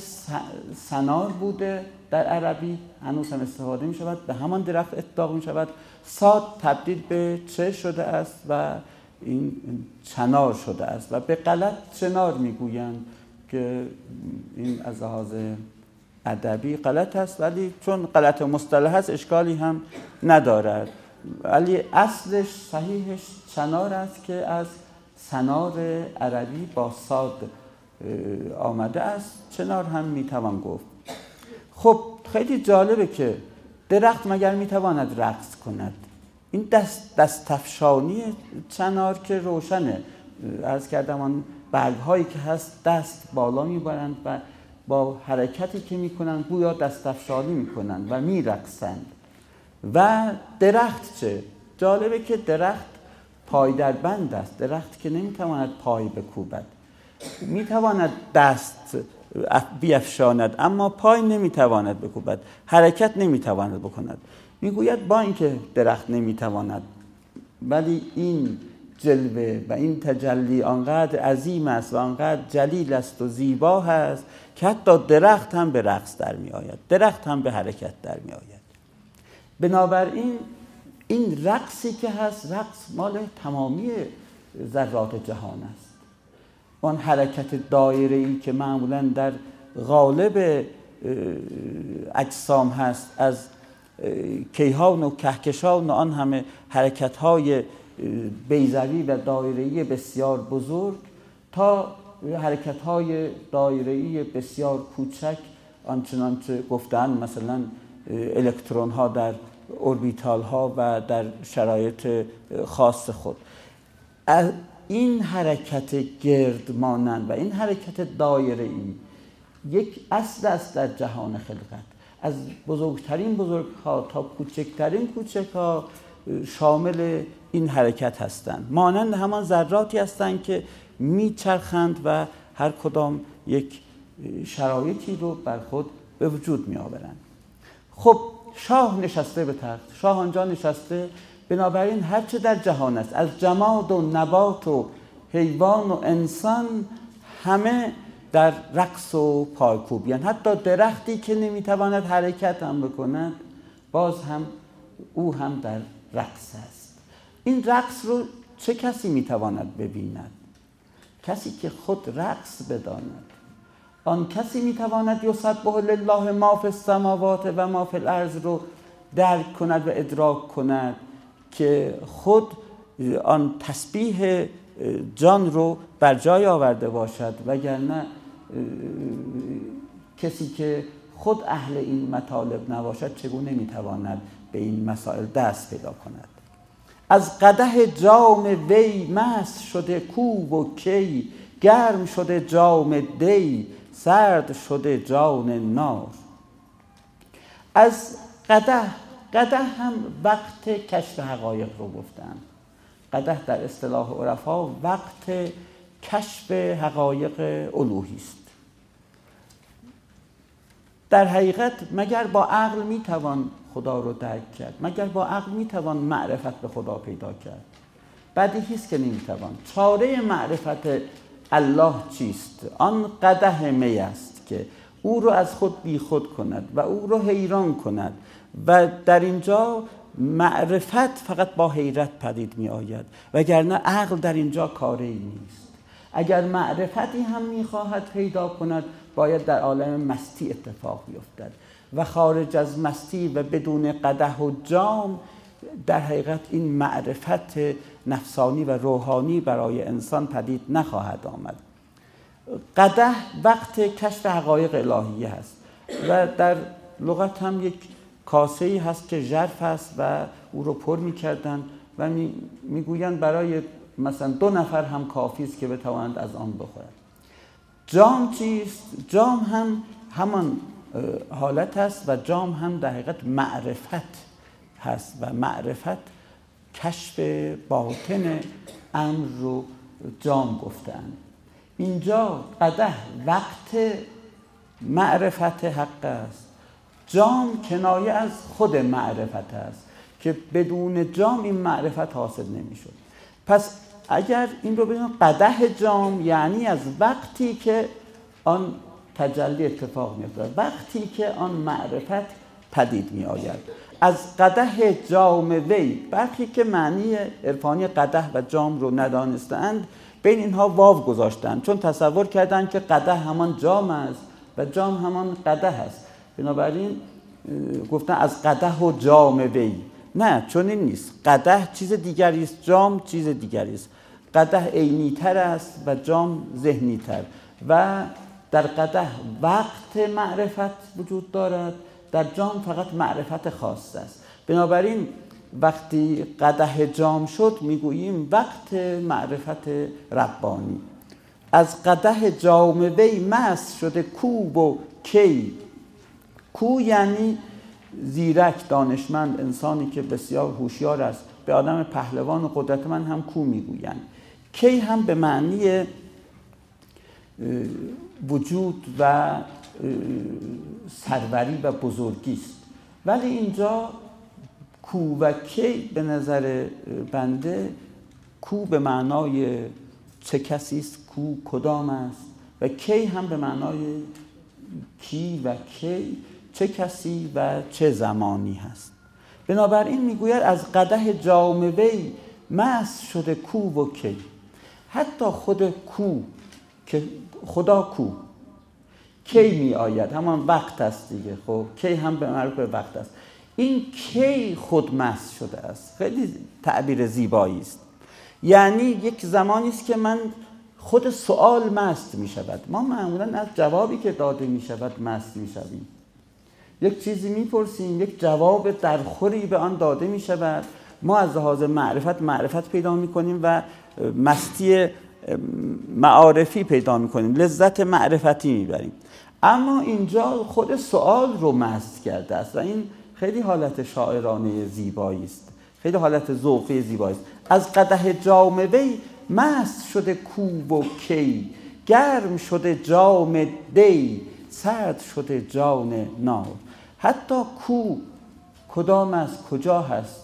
سنار بوده در عربی هنوز هم استفاده می شود به همان درخت اطلاق می شود ساد تبدیل به چه شده است و این چنار شده است و به غلط چنار می‌گویند که این از لحاظ ادبی غلط است. ولی چون غلط مصطلح است اشکالی هم ندارد. ولی اصلش صحیحش چنار است که از سنار عربی با ساد آمده است. چنار هم می‌توان گفت. خب خیلی جالبه که درخت مگر می‌تواند رقص کند. این دست دستفشانی چنار که روشنه. از کردم آن برگ هایی که هست دست بالا می‌برند و با حرکتی که می‌کنن گویا دستفشانی می‌کنن و میرقصند. و درخت چه؟ جالبه که درخت پای در بند است. درخت که نمی‌تواند پای بکوبد. می‌تواند دست بیفشاند اما پای نمی‌تواند بکوبد حرکت نمی‌تواند بکند. می‌گوید با اینکه درخت نمی‌تواند ولی این جلوه و این تجلی آنقدر عظیم است و آنقدر جلیل است و زیبا هست که حتی درخت هم به رقص در می آید درخت هم به حرکت در می آید بنابراین این رقصی که هست رقص مال تمامی ذرات جهان است. آن حرکت دایره ای که معمولا در غالب اجسام هست از کیهان و کهکشان و آن همه حرکت های بیزوی و دایره‌ای بسیار بزرگ تا حرکت های دایره‌ای بسیار کوچک آنچنانچه گفتن مثلا الکترون ها در اوربیتال ها و در شرایط خاص خود. این حرکت گرد مانند و این حرکت دایره ای یک اصل است در جهان خلقت. از بزرگترین بزرگ ها تا کوچکترین کوچک ها شامل این حرکت هستند. مانند همان ذراتی هستند که میچرخند و هر کدام یک شرایطی رو بر خود به وجود می آورند خب شاه نشسته به تخت شاه آنجا نشسته بنابراین هرچه در جهان است از جماد و نبات و حیوان و انسان همه در رقص و پایکوبی حتی درختی که نمی‌تواند حرکت هم بکند باز هم او هم در رقص است. این رقص رو چه کسی می‌تواند ببیند؟ کسی که خود رقص بداند. آن کسی می‌تواند یسبح لله ما فی السماوات و ما فی الارض رو درک کند و ادراک کند. که خود آن تسبیح جان رو بر جای آورده باشد وگرنه کسی که خود اهل این مطالب نباشد چگونه می‌تواند به این مسائل دست پیدا کند؟ از قده جام وی مست شده کوب و کی گرم شده جام دی سرد شده جان نار. از قده قده هم وقت کشف حقایق رو گفتن. قده در اصطلاح عرفا وقت کشف حقایق الوهی است. در حقیقت مگر با عقل می‌توان خدا رو درک کرد؟ مگر با عقل می‌توان معرفت به خدا پیدا کرد؟ بدیهی است که نمی‌توان. چاره معرفت الله چیست؟ آن قده می است که او رو از خود بیخود کند و او رو حیران کند. و در اینجا معرفت فقط با حیرت پدید می آید وگرنه عقل در اینجا کاری نیست. اگر معرفتی هم می‌خواهد پیدا کند باید در عالم مستی اتفاق بیفتد. و خارج از مستی و بدون قده و جام در حقیقت این معرفت نفسانی و روحانی برای انسان پدید نخواهد آمد. قده وقت کشف حقایق الهیه هست. و در لغت هم یک کاسه ای هست که ژرف هست و او رو پر می‌کردن و می‌گویند برای مثلا دو نفر هم کافی است که بتوانند از آن بخورند. جام چیست؟ جام هم همان حالت است و جام هم در حقیقت معرفت هست و معرفت کشف باطن امر رو جام گفتن اینجا قده وقت معرفت حق است. جام کنایه از خود معرفت است که بدون جام این معرفت حاصل نمی‌شد. پس اگر این رو ببینیم قده جام یعنی از وقتی که آن تجلی اتفاق میفته وقتی که آن معرفت پدید می آید از قده جام وی برخی که معنی عرفانی قده و جام رو ندانستند بین اینها واو گذاشتند. چون تصور کردند که قده همان جام است و جام همان قده است. بنابراین گفتن از قده و جام وی. نه چون این نیست. قده چیز دیگری است جام چیز دیگری است. قده عینی تر است و جام ذهنی تر و در قده وقت معرفت وجود دارد در جام فقط معرفت خاص است. بنابراین وقتی قده جام شد می‌گوییم وقت معرفت ربانی. از قده جام وی مست شده کوب و کی. کو یعنی زیرک دانشمند انسانی که بسیار هوشیار است. به آدم پهلوان و قدرتمند هم کو می‌گویند. کی هم به معنی وجود و سروری و بزرگی است. ولی اینجا کو و کی به نظر بنده کو به معنای چه کسی است کو کدام است؟ و کی هم به معنای کی و کی چه کسی و چه زمانی هست. بنابراین می‌گوید از قده جام وی مست شده کو و کی. حتی خود کو که خدا کو. کی می آید همان وقت است دیگه. خب کی هم به معروف وقت است. این کی خود مست شده است. خیلی تعبیر زیبایی است. یعنی یک زمانی است که من خود سوال مست می شود ما معمولا از جوابی که داده می شود مست می شویم یک چیزی می‌پرسیم یک جواب درخوری به آن داده می شود ما از لحاظ معرفت معرفت پیدا می کنیم و مستی معارفی پیدا می کنیم لذت معرفتی می‌بریم. اما اینجا خود سوال رو مست کرده است و این خیلی حالت شاعرانه زیبایی است. خیلی حالت ذوقی زیبایی است. از قده جام وی مست شده کوب و کی گرم شده جام دی سرد شده جان نار حتی کو کدام است کجا هست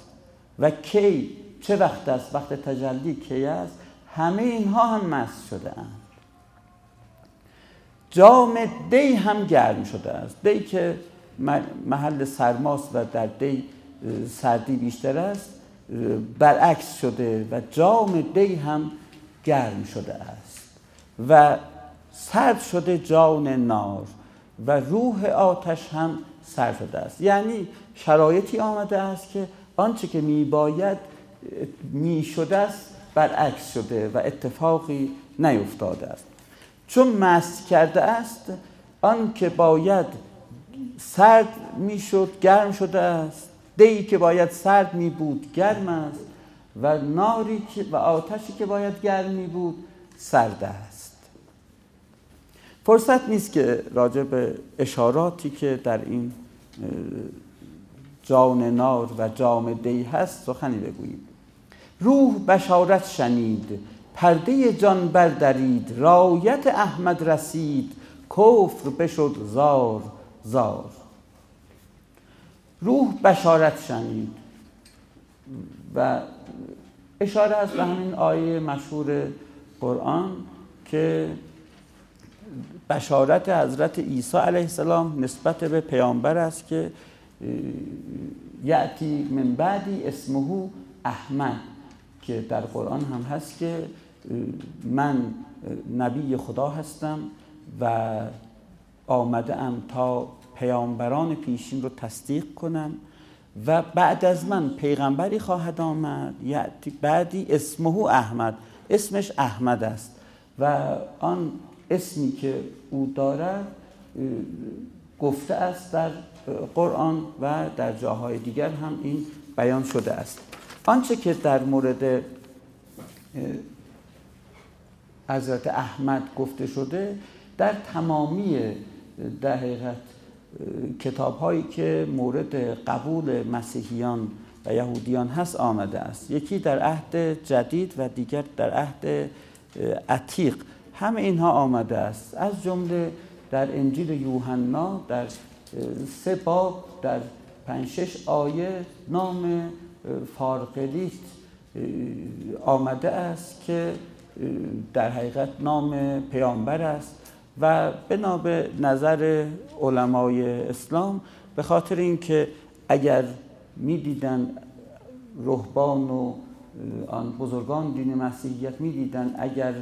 و کی چه وقت است وقت تجلی کی است همه اینها هم مست شده اند. جام دی هم گرم شده است. دی که محل سرماست و در دی سردی بیشتر است برعکس شده و جام دی هم گرم شده است و سرد شده جان نار و روح آتش هم سر شده است یعنی شرایطی آمده است که آنچه که می باید می شده است برعکس شده و اتفاقی نیفتاده است. چون مست کرده است آن که باید سرد می‌شد گرم شده است. دی که باید سرد می بود گرم است. و ناری و آتشی که باید گرم می بود سرد است. فرصت نیست که راجع به اشاراتی که در این جان نار و جام دی هست سخنی بگوییم. روح بشارت شنید پرده جان بردرید رایت احمد رسید کفر بشد زار زار. روح بشارت شنید. و اشاره است به همین آیه مشهور قرآن که بشارت حضرت عیسی علیه السلام نسبت به پیامبر است که یعتی من بعدی اسمه احمد که در قرآن هم هست که من نبی خدا هستم و آمده ام تا پیامبران پیشین رو تصدیق کنم و بعد از من پیغمبری خواهد آمد یعتی بعدی اسمه احمد اسمش احمد است. و آن اسمی که او دارد گفته است در قرآن و در جاهای دیگر هم این بیان شده است. آنچه که در مورد حضرت احمد گفته شده در تمامی در حقیقت کتاب هایی که مورد قبول مسیحیان و یهودیان هست آمده است. یکی در عهد جدید و دیگر در عهد عتیق. همه اینها آمده است. از جمله در انجیل یوحنا در سه باب در پنج شش آیه نام فارقلیت آمده است که در حقیقت نام پیامبر است و بنا به نظر علمای اسلام به خاطر اینکه اگر می‌دیدن رهبان و آن بزرگان دین مسیحیت می‌دیدن اگر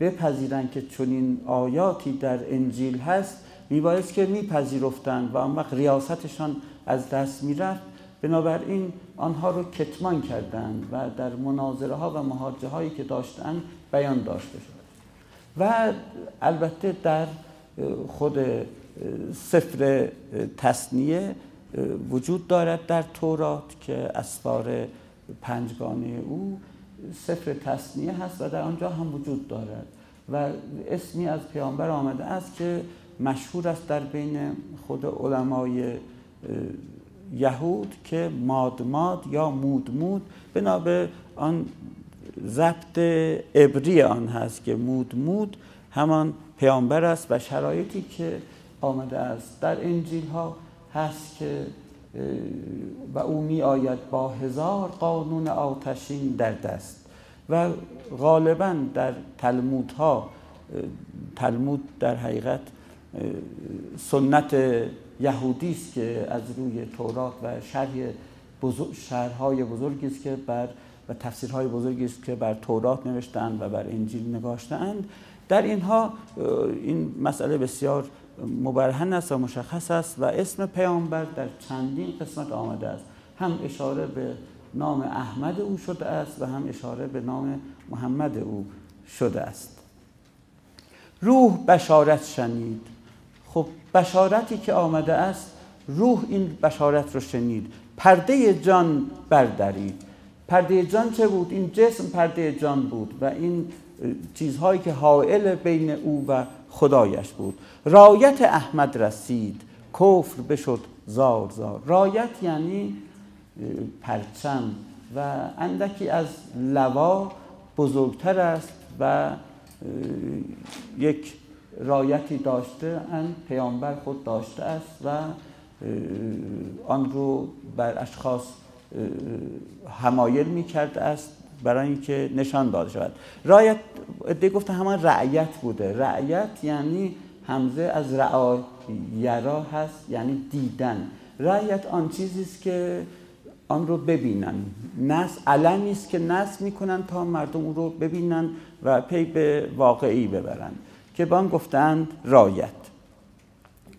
بپذیرن که چنین آیاتی در انجیل هست میبایست که میپذیرفتند و آن وقت ریاستشان از دست می‌رفت. بنابراین آنها رو کتمان کردند و در مناظره ها و محاجه هایی که داشتن بیان داشته شد. و البته در خود سفر تصنیه وجود دارد در تورات که اسفار پنجگانه او سفر تصنیه هست و در آنجا هم وجود دارد و اسمی از پیامبر آمده است که مشهور است در بین خود علمای یهود که مادماد یا مودمود بنا به آن ضبط عبری آن هست که مودمود همان پیامبر است و شرایطی که آمده است. در انجیل ها هست که و او می آید با هزار قانون آتشین در دست و غالبا در تلمود ها تلمود در حقیقت سنت یهودی است که از روی تورات و شرح بزرگ شهرهای بزرگی است که بر و تفسیرهای بزرگی است که بر تورات نوشتند و بر انجیل نگاشتند در اینها این مسئله بسیار مبرهن است و مشخص است و اسم پیامبر در چندین قسمت آمده است. هم اشاره به نام احمد او شده است و هم اشاره به نام محمد او شده است. روح بشارت شنید. خب بشارتی که آمده است روح این بشارت رو شنید. پرده جان بردارید پرده جان چه بود؟ این جسم پرده جان بود و این چیزهایی که حائل بین او و خدایش بود. رایت احمد رسید کفر بشد زار زار. رایت یعنی پرچم و اندکی از لوا بزرگتر است و یک رایتی داشته ان پیامبر خود داشته است و آن رو بر اشخاص همایل می کرده است. برای اینکه نشان داده شود. رعایت ادعای گفته همان رعیت بوده. رعیت یعنی همزه از رعایرا هست یعنی دیدن. رعیت آن چیزی است که آن رو ببینن. نس علمی است که نس می‌کنن تا مردم او رو ببینن و پی به واقعی ببرن. که با هم گفتند رایت.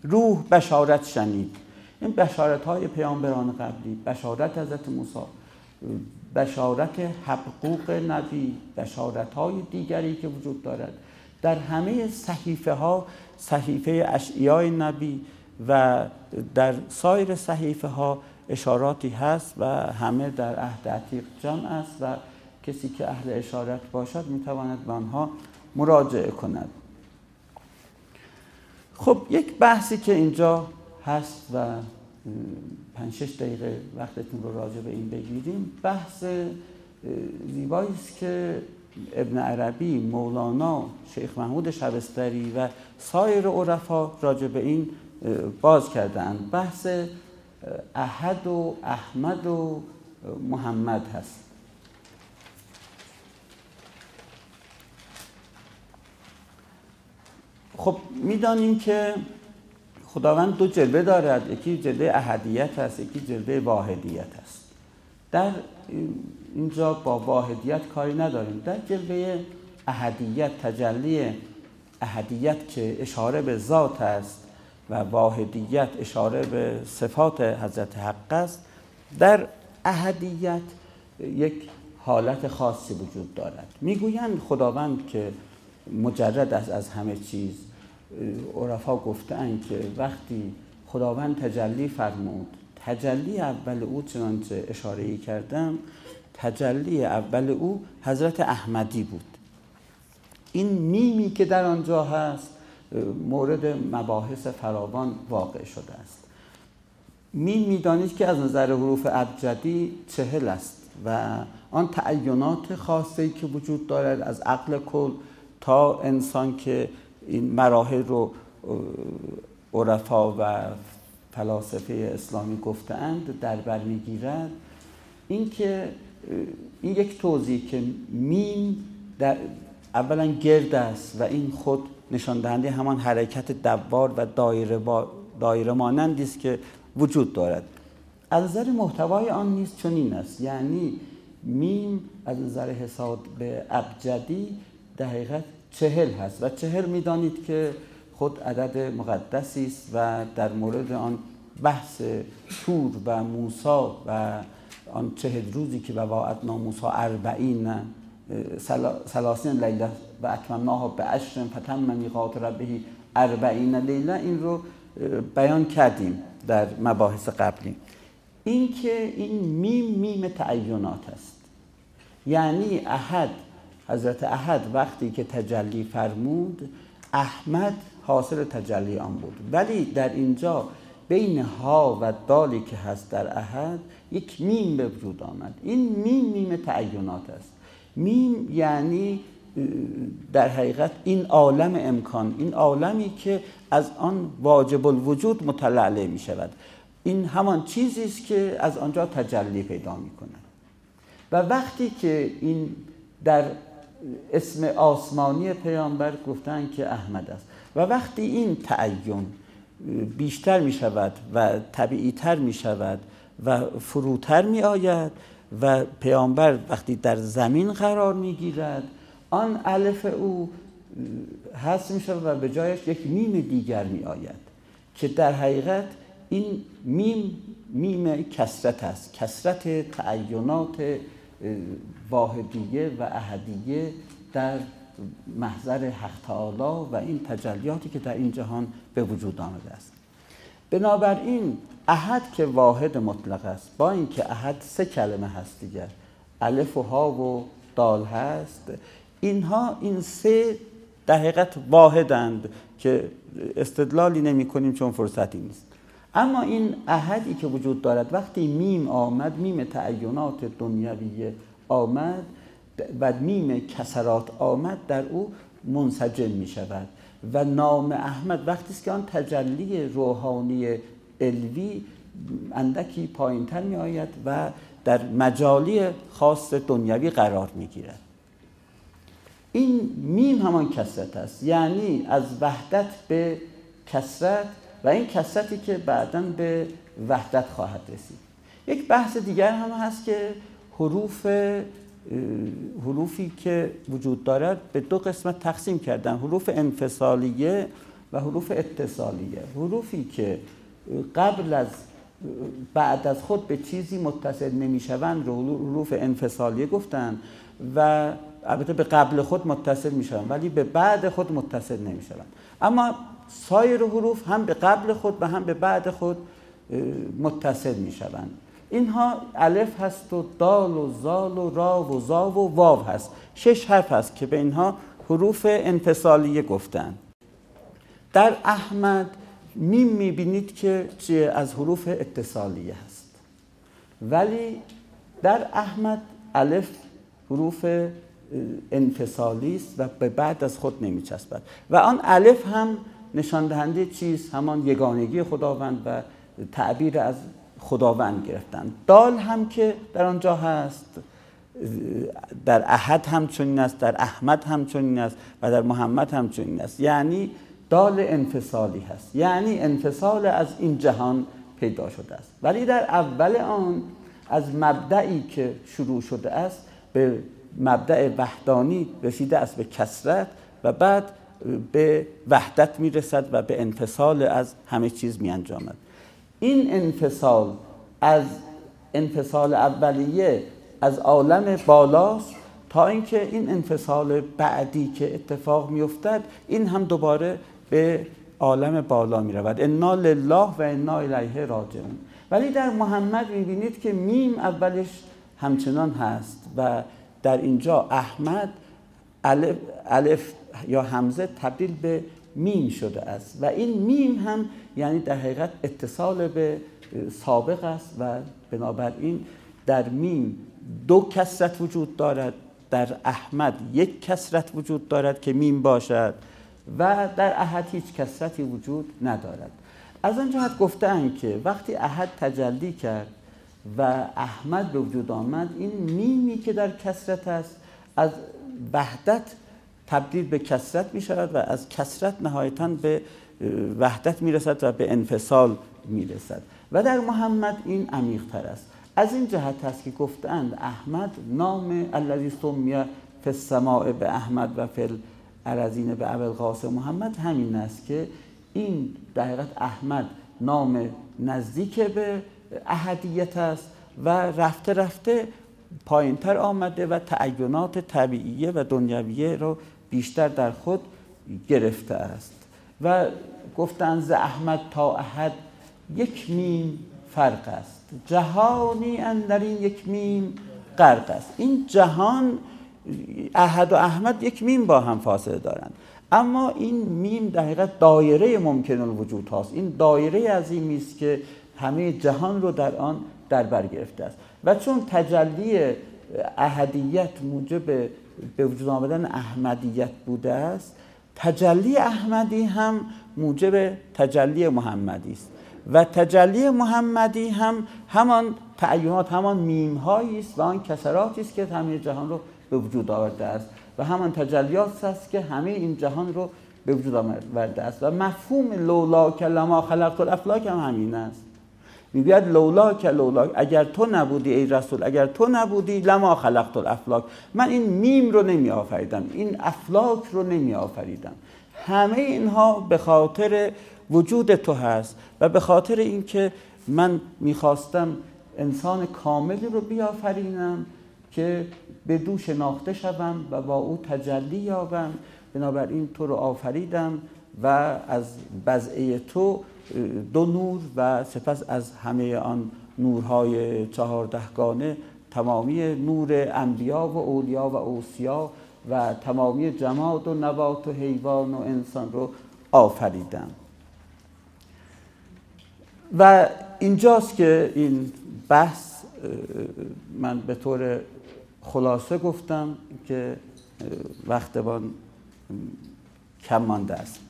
روح بشارت شنید. این بشارت های پیامبران قبلی بشارت حضرت موسی بشارت حقوق نبی بشارت های دیگری که وجود دارد. در همه صحیفه ها صحیفه اشعیای نبی و در سایر صحیفه ها اشاراتی هست و همه در عهد عتیق جمع است و کسی که اهل اشارت باشد می‌تواند به آنها مراجعه کند. خب یک بحثی که اینجا هست و پنج شش دقیقه وقتتون رو راجع به این بگیریم. بحث زیبایی است که ابن عربی مولانا شیخ محمود شبستری و سایر عرفا راجع به این باز کردند بحث احد و احمد و محمد هست. خب می‌دانیم که خداوند دو جلوه دارد. یکی جلوه احدیت هست یکی جلوه واحدیت هست در اینجا با واحدیت کاری نداریم. در جلوه احدیت تجلی احدیت که اشاره به ذات است و واحدیت اشاره به صفات حضرت حق است در احدیت یک حالت خاصی وجود دارد. می‌گویند خداوند که مجرد است از همه چیز عرفا گفتند که وقتی خداوند تجلی فرمود تجلی اول او چنانچه اشاره کردم تجلی اول او حضرت احمدی بود. این میمی که در آنجا هست مورد مباحث فراوان واقع شده است. میم می‌دانید که از نظر حروف ابجدی چهل است و آن تعینات خاصی که وجود دارد از عقل کل تا انسان که این مراحل رو عرفا و فلاسفه اسلامی گفتند در بر می‌گیرد. اینکه این یک توضیح که میم در اولا گرد است و این خود نشان دهنده همان حرکت دوار و دایره, با دایره مانندی است که وجود دارد. از نظر محتوای آن نیز چنین است. یعنی میم از نظر حساب به ابجدی در چهل هست و چهل می‌دانید که خود عدد مقدسی است و در مورد آن بحث تور و موسا و آن چهل روزی که وواعدنا موسا اربعین سلاسین لیله و اتممناها به عشر فتم میقات ربه اربعین لیله. این رو بیان کردیم در مباحث قبلی. این که این میم میم تعینات است. یعنی احد حضرت احد وقتی که تجلی فرمود احمد حاصل تجلی آن بود. ولی در اینجا بین حا و دالی که هست در احد یک میم به وجود آمد. این میم میم تعینات است. میم یعنی در حقیقت این عالم امکان این عالمی که از آن واجب الوجود متلألئ می شود. این همان چیزی است که از آنجا تجلی پیدا می کند. و وقتی که این در اسم آسمانی پیامبر گفتن که احمد است. و وقتی این تعین بیشتر می شود و طبیعی تر می شود و فروتر می آید و پیامبر وقتی در زمین قرار می گیرد آن الف او هست می شود و به جایش یک میم دیگر می آید که در حقیقت این میم میم کثرت است. کثرت تعینات واحدیه و احدیه در محضر حق تعالی و این تجلیاتی که در این جهان به وجود آمده است. بنابراین احد که واحد مطلق است با اینکه احد سه کلمه هست دیگر الف و ها و دال هست اینها این سه در حقیقت واحدند که استدلالی نمی کنیم چون فرصتی نیست. اما این احدی که وجود دارد وقتی میم آمد میم تعینات دنیوی آمد و میم کسرات آمد در او منسجم می شود و نام احمد وقتی است که آن تجلی روحانی علوی اندکی پایین تر می آید و در مجالی خاص دنیوی قرار می گیرد این میم همان کسرت است. یعنی از وحدت به کسرت و این کسرتی که بعدا به وحدت خواهد رسید. یک بحث دیگر هم هست که حروف حروفی که وجود دارد به دو قسمت تقسیم کردن. حروف انفصالیه و حروف اتصالیه. حروفی که قبل از بعد از خود به چیزی متصل نمی‌شوند رو حروف انفصالیه گفتن و البته به قبل خود متصل می‌شوند ولی به بعد خود متصل نمی‌شوند. اما سایر حروف هم به قبل خود و هم به بعد خود متصل می‌شوند. اینها الف هست و دال و زال و را و زا و واو هست. شش حرف هست که به اینها حروف انفصالیه گفتن در احمد میم می‌بینید که از حروف اتصالیه هست. ولی در احمد الف حروف انفصالی است و به بعد از خود نمیچسبد. و آن الف هم نشان دهنده چیز همان یگانگی خداوند و تعبیر از خداوند گرفتن. دال هم که در آنجا هست در احد هم چنین است در احمد هم چنین است و در محمد هم چنین است. یعنی دال انفصالی هست. یعنی انفصال از این جهان پیدا شده است. ولی در اول آن از مبدعی که شروع شده است به مبدع وحدانی رسیده است به کسرت و بعد به وحدت می‌رسد و به انفصال از همه چیز می انجامد این انفصال از انفصال اولیه از عالم بالاست تا اینکه این انفصال بعدی که اتفاق میافتد این هم دوباره به عالم بالا می رود انا لله و انا الیه راجعون. ولی در محمد می‌بینید که میم اولش همچنان هست و در اینجا احمد الف, الف یا همزه تبدیل به میم شده است. و این میم هم یعنی در حقیقت اتصال به سابق است و بنابراین در میم دو کثرت وجود دارد در احمد یک کثرت وجود دارد که میم باشد و در احد هیچ کثرتی وجود ندارد. از آن جهت گفتن که وقتی احد تجلی کرد و احمد به وجود آمد این میمی که در کسرت است از وحدت تبدیل به کسرت می شود و از کسرت نهایتا به وحدت می رسد و به انفصال می رسد و در محمد این عمیق تر است. از این جهت است که گفتند احمد نام الذی سمی فی به احمد و فی الارضین به ابوالقاسم محمد همین است که این در احمد نام نزدیک به احدیت است و رفته رفته پایینتر آمده و تعینات طبیعیه و دنیویه رو بیشتر در خود گرفته است. و گفتن ز احمد تا احد یک میم فرق است. جهانی در این یک میم غرق است. این جهان احد و احمد یک میم با هم فاصله دارند. اما این میم در حقیقت دایره ممکن الوجود هاست. این دایره عظیمی است که همه جهان رو در آن در بر گرفته است. و چون تجلی احدیت موجب به وجود آمدن احمدیت بوده است. تجلی احمدی هم موجب تجلی محمدی است. و تجلی محمدی هم همان تعینات همان میم است و آن کثراتی است که همه جهان رو به وجود آورده است. و همان تجلیات است که همه این جهان رو به وجود آورده است. و مفهوم لولاک لما خلقت الافلاک هم همین است. می‌گوید لولاک لولا اگر تو نبودی ای رسول اگر تو نبودی لما خلقت الافلاک. من این میم رو نمی آفریدم این افلاک رو نمی آفریدم همه اینها به خاطر وجود تو هست و به خاطر اینکه من می‌خواستم انسان کاملی رو بیافرینم که به دو شناخته شوم و با او تجلی یابم. بنابراین تو رو آفریدم و از بزعه تو دو نور و سپس از همه آن نورهای چهاردهگانه تمامی نور انبیا و اولیا و اوسیا و تمامی جماد و نبات و حیوان و انسان رو آفریدم و اینجاست که این بحث من به طور خلاصه گفتم که وقتبان کم مانده است.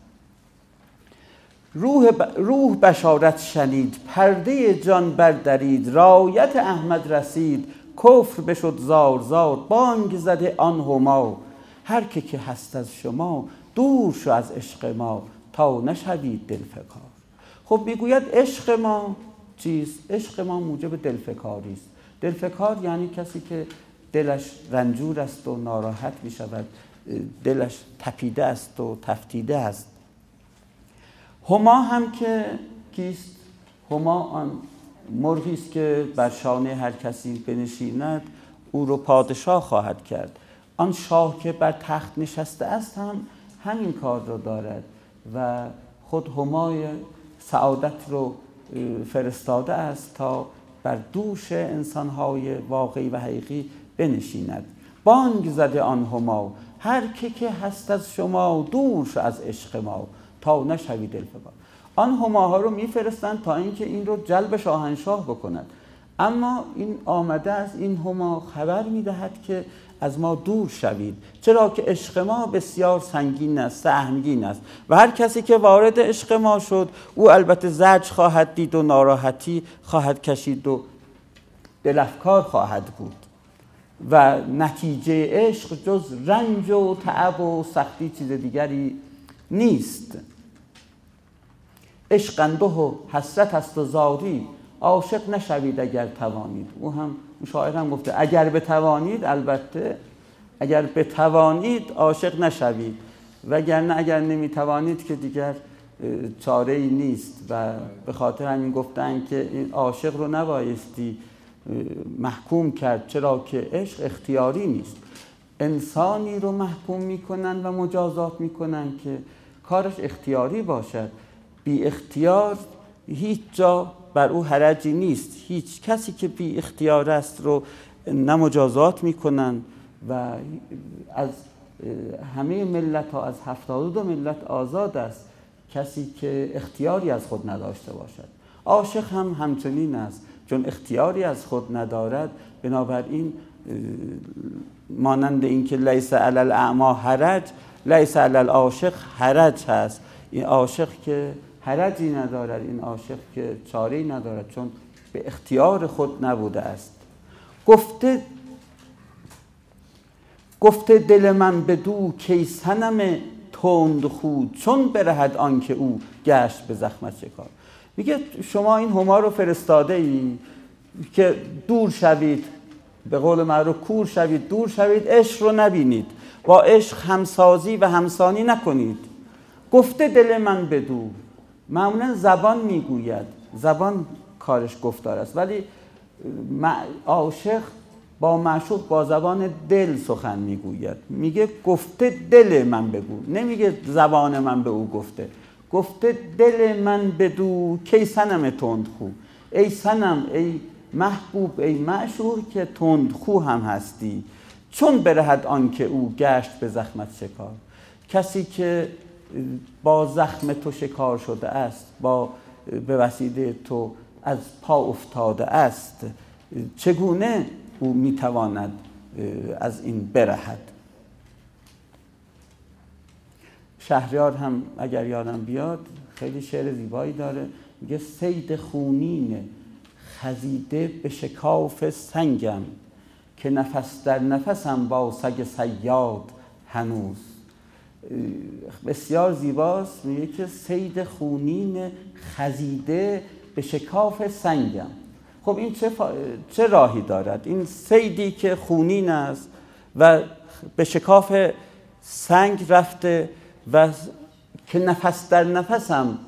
روح, روح بشارت شنید پرده جان بردرید رایت احمد رسید کفر بشد زار زار بانگ زده آن هما. هر که که هست از شما دور شو از عشق ما تا نشوید دلفکار خب می‌گوید عشق ما چیست؟ عشق ما موجب دلفکاری است. دلفکار یعنی کسی که دلش رنجور است و ناراحت می شود دلش تپیده است و تفتیده است. هما هم که کیست؟ هما آن مرغی است که بر شانه هر کسی بنشیند او رو پادشاه خواهد کرد. آن شاه که بر تخت نشسته است هم همین کار رو دارد و خود همای سعادت رو فرستاده است تا بر دوش انسانهای واقعی و حقیقی بنشیند. بانگ زده آن هما هر که که هست از شما دور از عشق ما. تا نشوی دلفگار آن هماها رو میفرستند تا اینکه این رو جلب شاهنشاه بکند. اما این آمده از این هما خبر می‌دهد که از ما دور شوید چرا که عشق ما بسیار سنگین است سهمگین است و هر کسی که وارد عشق ما شد او البته زج خواهد دید و ناراحتی خواهد کشید و دلفکار خواهد بود. و نتیجه عشق جز رنج و تعب و سختی چیز دیگری نیست. عشق انده و حسرت است و زاری عاشق نشوید اگر توانید. او هم شاعر هم گفته اگر بتوانید البته اگر بتوانید عاشق نشوید. وگرنه اگر نمی‌توانید که دیگر چاره ای نیست. و به خاطر همین گفتن که این عاشق رو نبایستی محکوم کرد چرا که عشق اختیاری نیست. انسانی رو محکوم می‌کنن و مجازات می‌کنن که کارش اختیاری باشد. بی اختیار هیچ جا بر او حرجی نیست. هیچ کسی که بی اختیار است رو نمجازات می‌کنن و از همه ملت ها از هفتاد دو ملت آزاد است. کسی که اختیاری از خود نداشته باشد. عاشق هم همچنین است چون اختیاری از خود ندارد. بنابراین مانند اینکه لیس علی الاعما حرج لیس علی العاشق حرج هست. این عاشق که حرجی ندارد این عاشق که چاره ندارد چون به اختیار خود نبوده است. گفته گفته دل من به دو کیسنم تند خود چون برهد آنکه او گشت به زخمت شکار. میگه شما این هما رو فرستاده ای که دور شوید به قول معروف کور شوید دور شوید عشق رو نبینید. با عشق همسازی و همسانی نکنید. گفته دل من بدو معمولا زبان می‌گوید. زبان کارش گفتار است. ولی عاشق با معشوق با زبان دل سخن می‌گوید. میگه گفته دل من بگو. نمیگه زبان من به او گفته. گفته دل من بدو کی سنم تندخو. ای سنم ای محبوب ای معشوق که تندخو هم هستی. چون برهد آن که او گشت به زخمت شکار. کسی که با زخم تو شکار شده است با به وسیله تو از پا افتاده است. چگونه او می‌تواند از این برهد؟ شهریار هم اگر یادم بیاد خیلی شعر زیبایی داره. میگه سید خونین خزیده به شکاف سنگم که نفس در نفسم با سگ سیاد هنوز. بسیار زیباست. میگه که سید خونین خزیده به شکاف سنگم. خب این چه, چه راهی دارد؟ این سیدی که خونین است و به شکاف سنگ رفته و که نفس در نفسم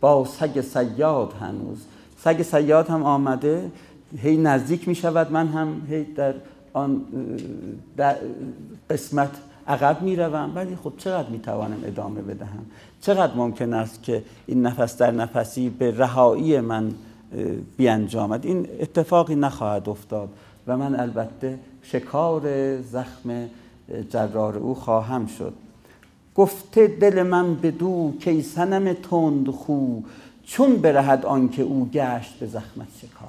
با سگ سیاد هنوز. سگ سیاد هم آمده. هی نزدیک می شود من هم هی در آن در قسمت عقب می روم ولی خب چقدر می توانم ادامه بدهم؟ چقدر ممکن است که این نفس در نفسی به رهایی من بیانجامد؟ این اتفاقی نخواهد افتاد و من البته شکار زخم جرار او خواهم شد. گفته دل من بدو کی سنم تند خو چون برهد آنکه او گشت به زخمت شکار.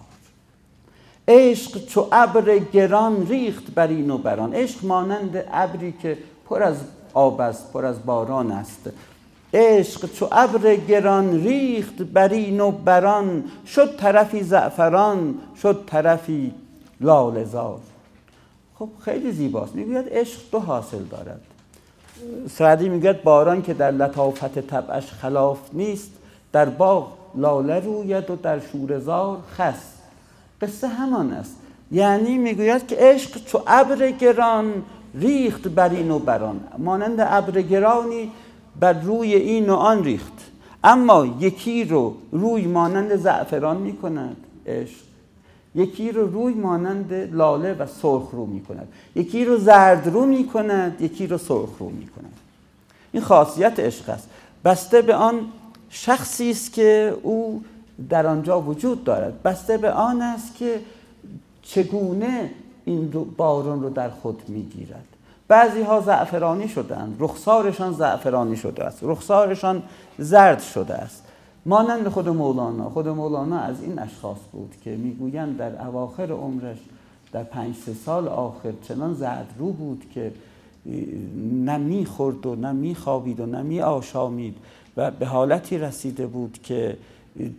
عشق چو ابر گران ریخت بر این و بران. عشق مانند ابری که پر از آب است پر از باران است. عشق چو ابر گران ریخت بر این و بران شد طرفی زعفران شد طرفی لالزار خب خیلی زیباست. می‌گوید عشق دو حاصل دارد. سعدی می‌گوید باران که در لطافت طبعش خلاف نیست در باغ لاله روید و در شورزار خس. قصه همان است. یعنی می‌گوید که عشق چو ابر گران ریخت بر این و بران مانند ابر گرانی بر روی این و آن ریخت. اما یکی رو روی مانند زعفران می‌کند عشق. یکی رو روی مانند لاله و سرخ رو می کند یکی رو زرد رو می کند یکی رو سرخ رو می کند این خاصیت عشق است. بسته به آن شخصی است که او در آنجا وجود دارد. بسته به آن است که چگونه این بارون رو در خود می‌گیرد. بعضی ها زعفرانی شدند رخسارشان زعفرانی شده است. رخسارشان زرد شده است. مانند خود مولانا. خود مولانا از این اشخاص بود که می‌گویند در اواخر عمرش در پنج سه سال آخر چنان زرد رو بود که نه می‌خورد و نه میخوابید و نه می آشامید و به حالتی رسیده بود که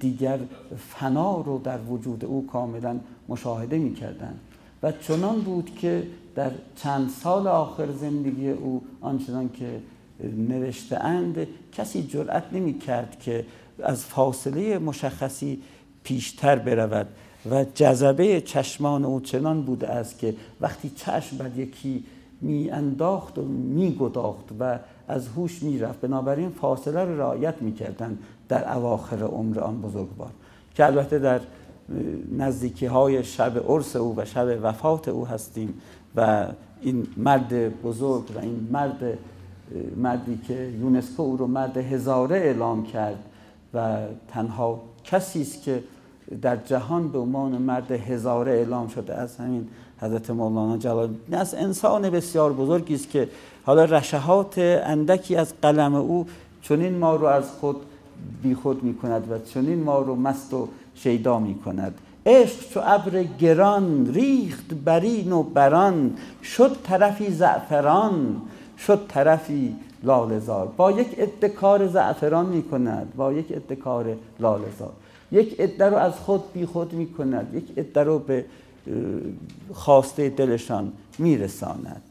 دیگر فنا رو در وجود او کاملا مشاهده می‌کردند. و چنان بود که در چند سال آخر زندگی او آنچنان که نوشته اند کسی جرأت نمی کرد که از فاصله مشخصی پیشتر برود و جذبه چشمان او چنان بوده است که وقتی چشم بر یکی می انداخت و می گداخت و از هوش می رفت. بنابراین فاصله را رعایت می کردن در اواخر عمر آن بزرگوار. که البته در نزدیکی های شب عرس او و شب وفات او هستیم و این مرد بزرگ و این مرد مردی که یونسکو او رو مرد هزاره اعلام کرد و تنها کسی است که در جهان به عنوان مرد هزاره اعلام شده از همین حضرت مولانا جلال از انسان بسیار بزرگی است که حالا رشهات اندکی از قلم او چنین ما رو از خود بیخود می کند و چنین ما رو مست و شیدا می کند عشق چو ابر گران ریخت برین و بران. شد طرفی زعفران شد طرفی لالزار با یک ادکار زعفران می کند با یک ادکار لالزار یک عده رو از خود بی خود می کند یک عده رو به خواسته دلشان می رساند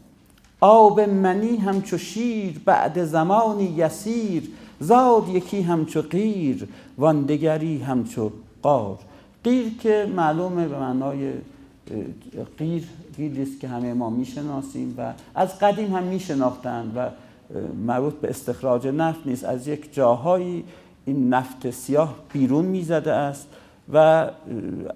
آب منی همچو شیر بعد زمانی یسیر. زاد یکی همچو قیر واندگری همچو قار قیر که معلومه به معنای قیر قیری است که همه ما می‌شناسیم و از قدیم هم میشناختند و مربوط به استخراج نفت نیست. از یک جاهایی این نفت سیاه بیرون می‌زده است و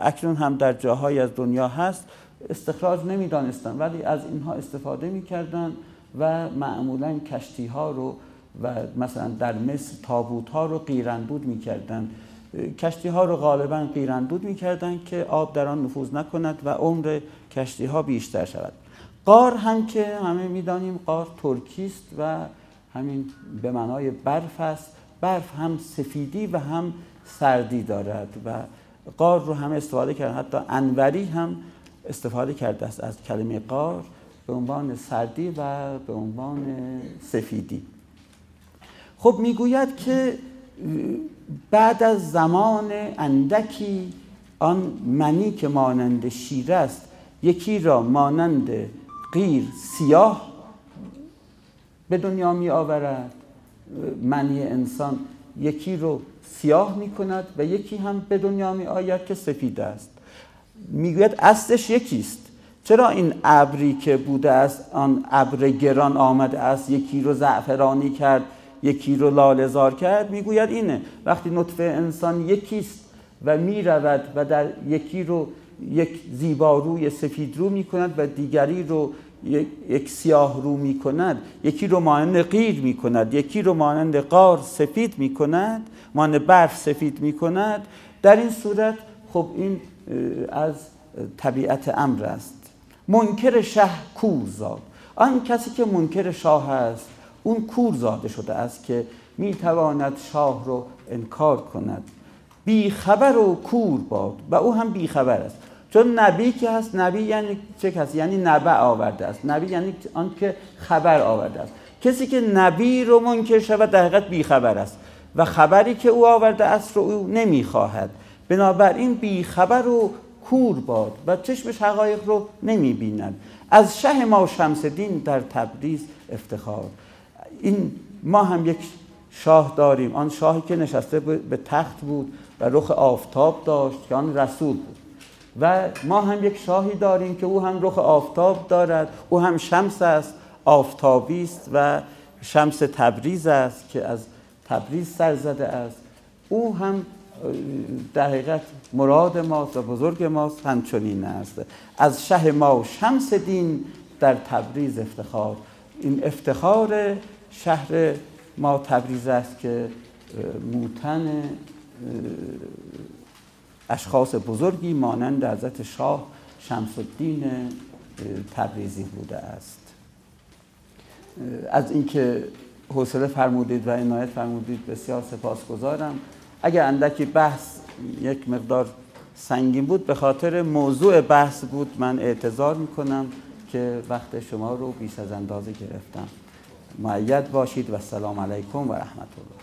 اکنون هم در جاهایی از دنیا هست. استخراج نمی‌دانستن ولی از اینها استفاده می‌کردن و معمولا کشتی ها رو و مثلا در مصر تابوت ها رو قیراندود می‌کردن. کشتی ها رو غالبا قیراندود می‌کردن که آب در آن نفوذ نکند و عمر کشتی ها بیشتر شود. قار هم که همه می‌دانیم قار ترکیست و همین به معنای برف است. برف هم سفیدی و هم سردی دارد و قار رو هم استفاده کرد حتی انوری هم استفاده کرده است از کلمه قار به عنوان سردی و به عنوان سفیدی. خب می‌گوید که بعد از زمان اندکی آن منی که مانند شیر است یکی را مانند غیر سیاه به دنیا می آورد. منی انسان یکی رو سیاه می کند و یکی هم به دنیا می آید که سفید است. می‌گوید اصلش یکیست. چرا این ابری که بوده است آن ابر گران آمده است یکی رو زعفرانی کرد یکی رو لالزار کرد می‌گوید اینه وقتی نطفه انسان یکیست و می‌رود و در یکی رو یک زیباروی سفید رو می‌کند و دیگری رو یک سیاه رو می کند یکی رو مانند غیر می کند یکی رو مانند قار سفید می کند مانند برف سفید می کند در این صورت خب این از طبیعت امر است. منکر شه کور زاد آن کسی که منکر شاه است اون کور زاده شده است که می تواند شاه رو انکار کند. بی خبر و کور باد و او هم بی خبر است. چون نبی که هست نبی یعنی چه کسی؟ یعنی نبع آورده است. نبی یعنی آن که خبر آورده است. کسی که نبی رو منکر شود در حقیقت بیخبر است. و خبری که او آورده است رو او نمی‌خواهد. بنابراین بیخبر و کور باد و چشمش حقایق رو نمی‌بیند. از شه ما شمس دین در تبریز افتخار. این ما هم یک شاه داریم. آن شاهی که نشسته به تخت بود و رخ آفتاب داشت که آن رسول بود. و ما هم یک شاهی داریم که او هم رخ آفتاب دارد. او هم شمس است آفتابی است و شمس تبریز است که از تبریز سر زده است. او هم در حقیقت مراد ماست و بزرگ ماست همچنین است. از شه ما شمس دین در تبریز افتخار. این افتخار شهر ما تبریز است که موتن اشخاص بزرگی مانند حضرت شاه شمس الدین تبریزی بوده است. از اینکه حوصله فرمودید و عنایت فرمودید بسیار سپاسگزارم. اگر اندکی بحث یک مقدار سنگین بود به خاطر موضوع بحث بود من اعتذار می‌کنم که وقت شما رو بیش از اندازه گرفتم. معید باشید و السلام علیکم و رحمت الله.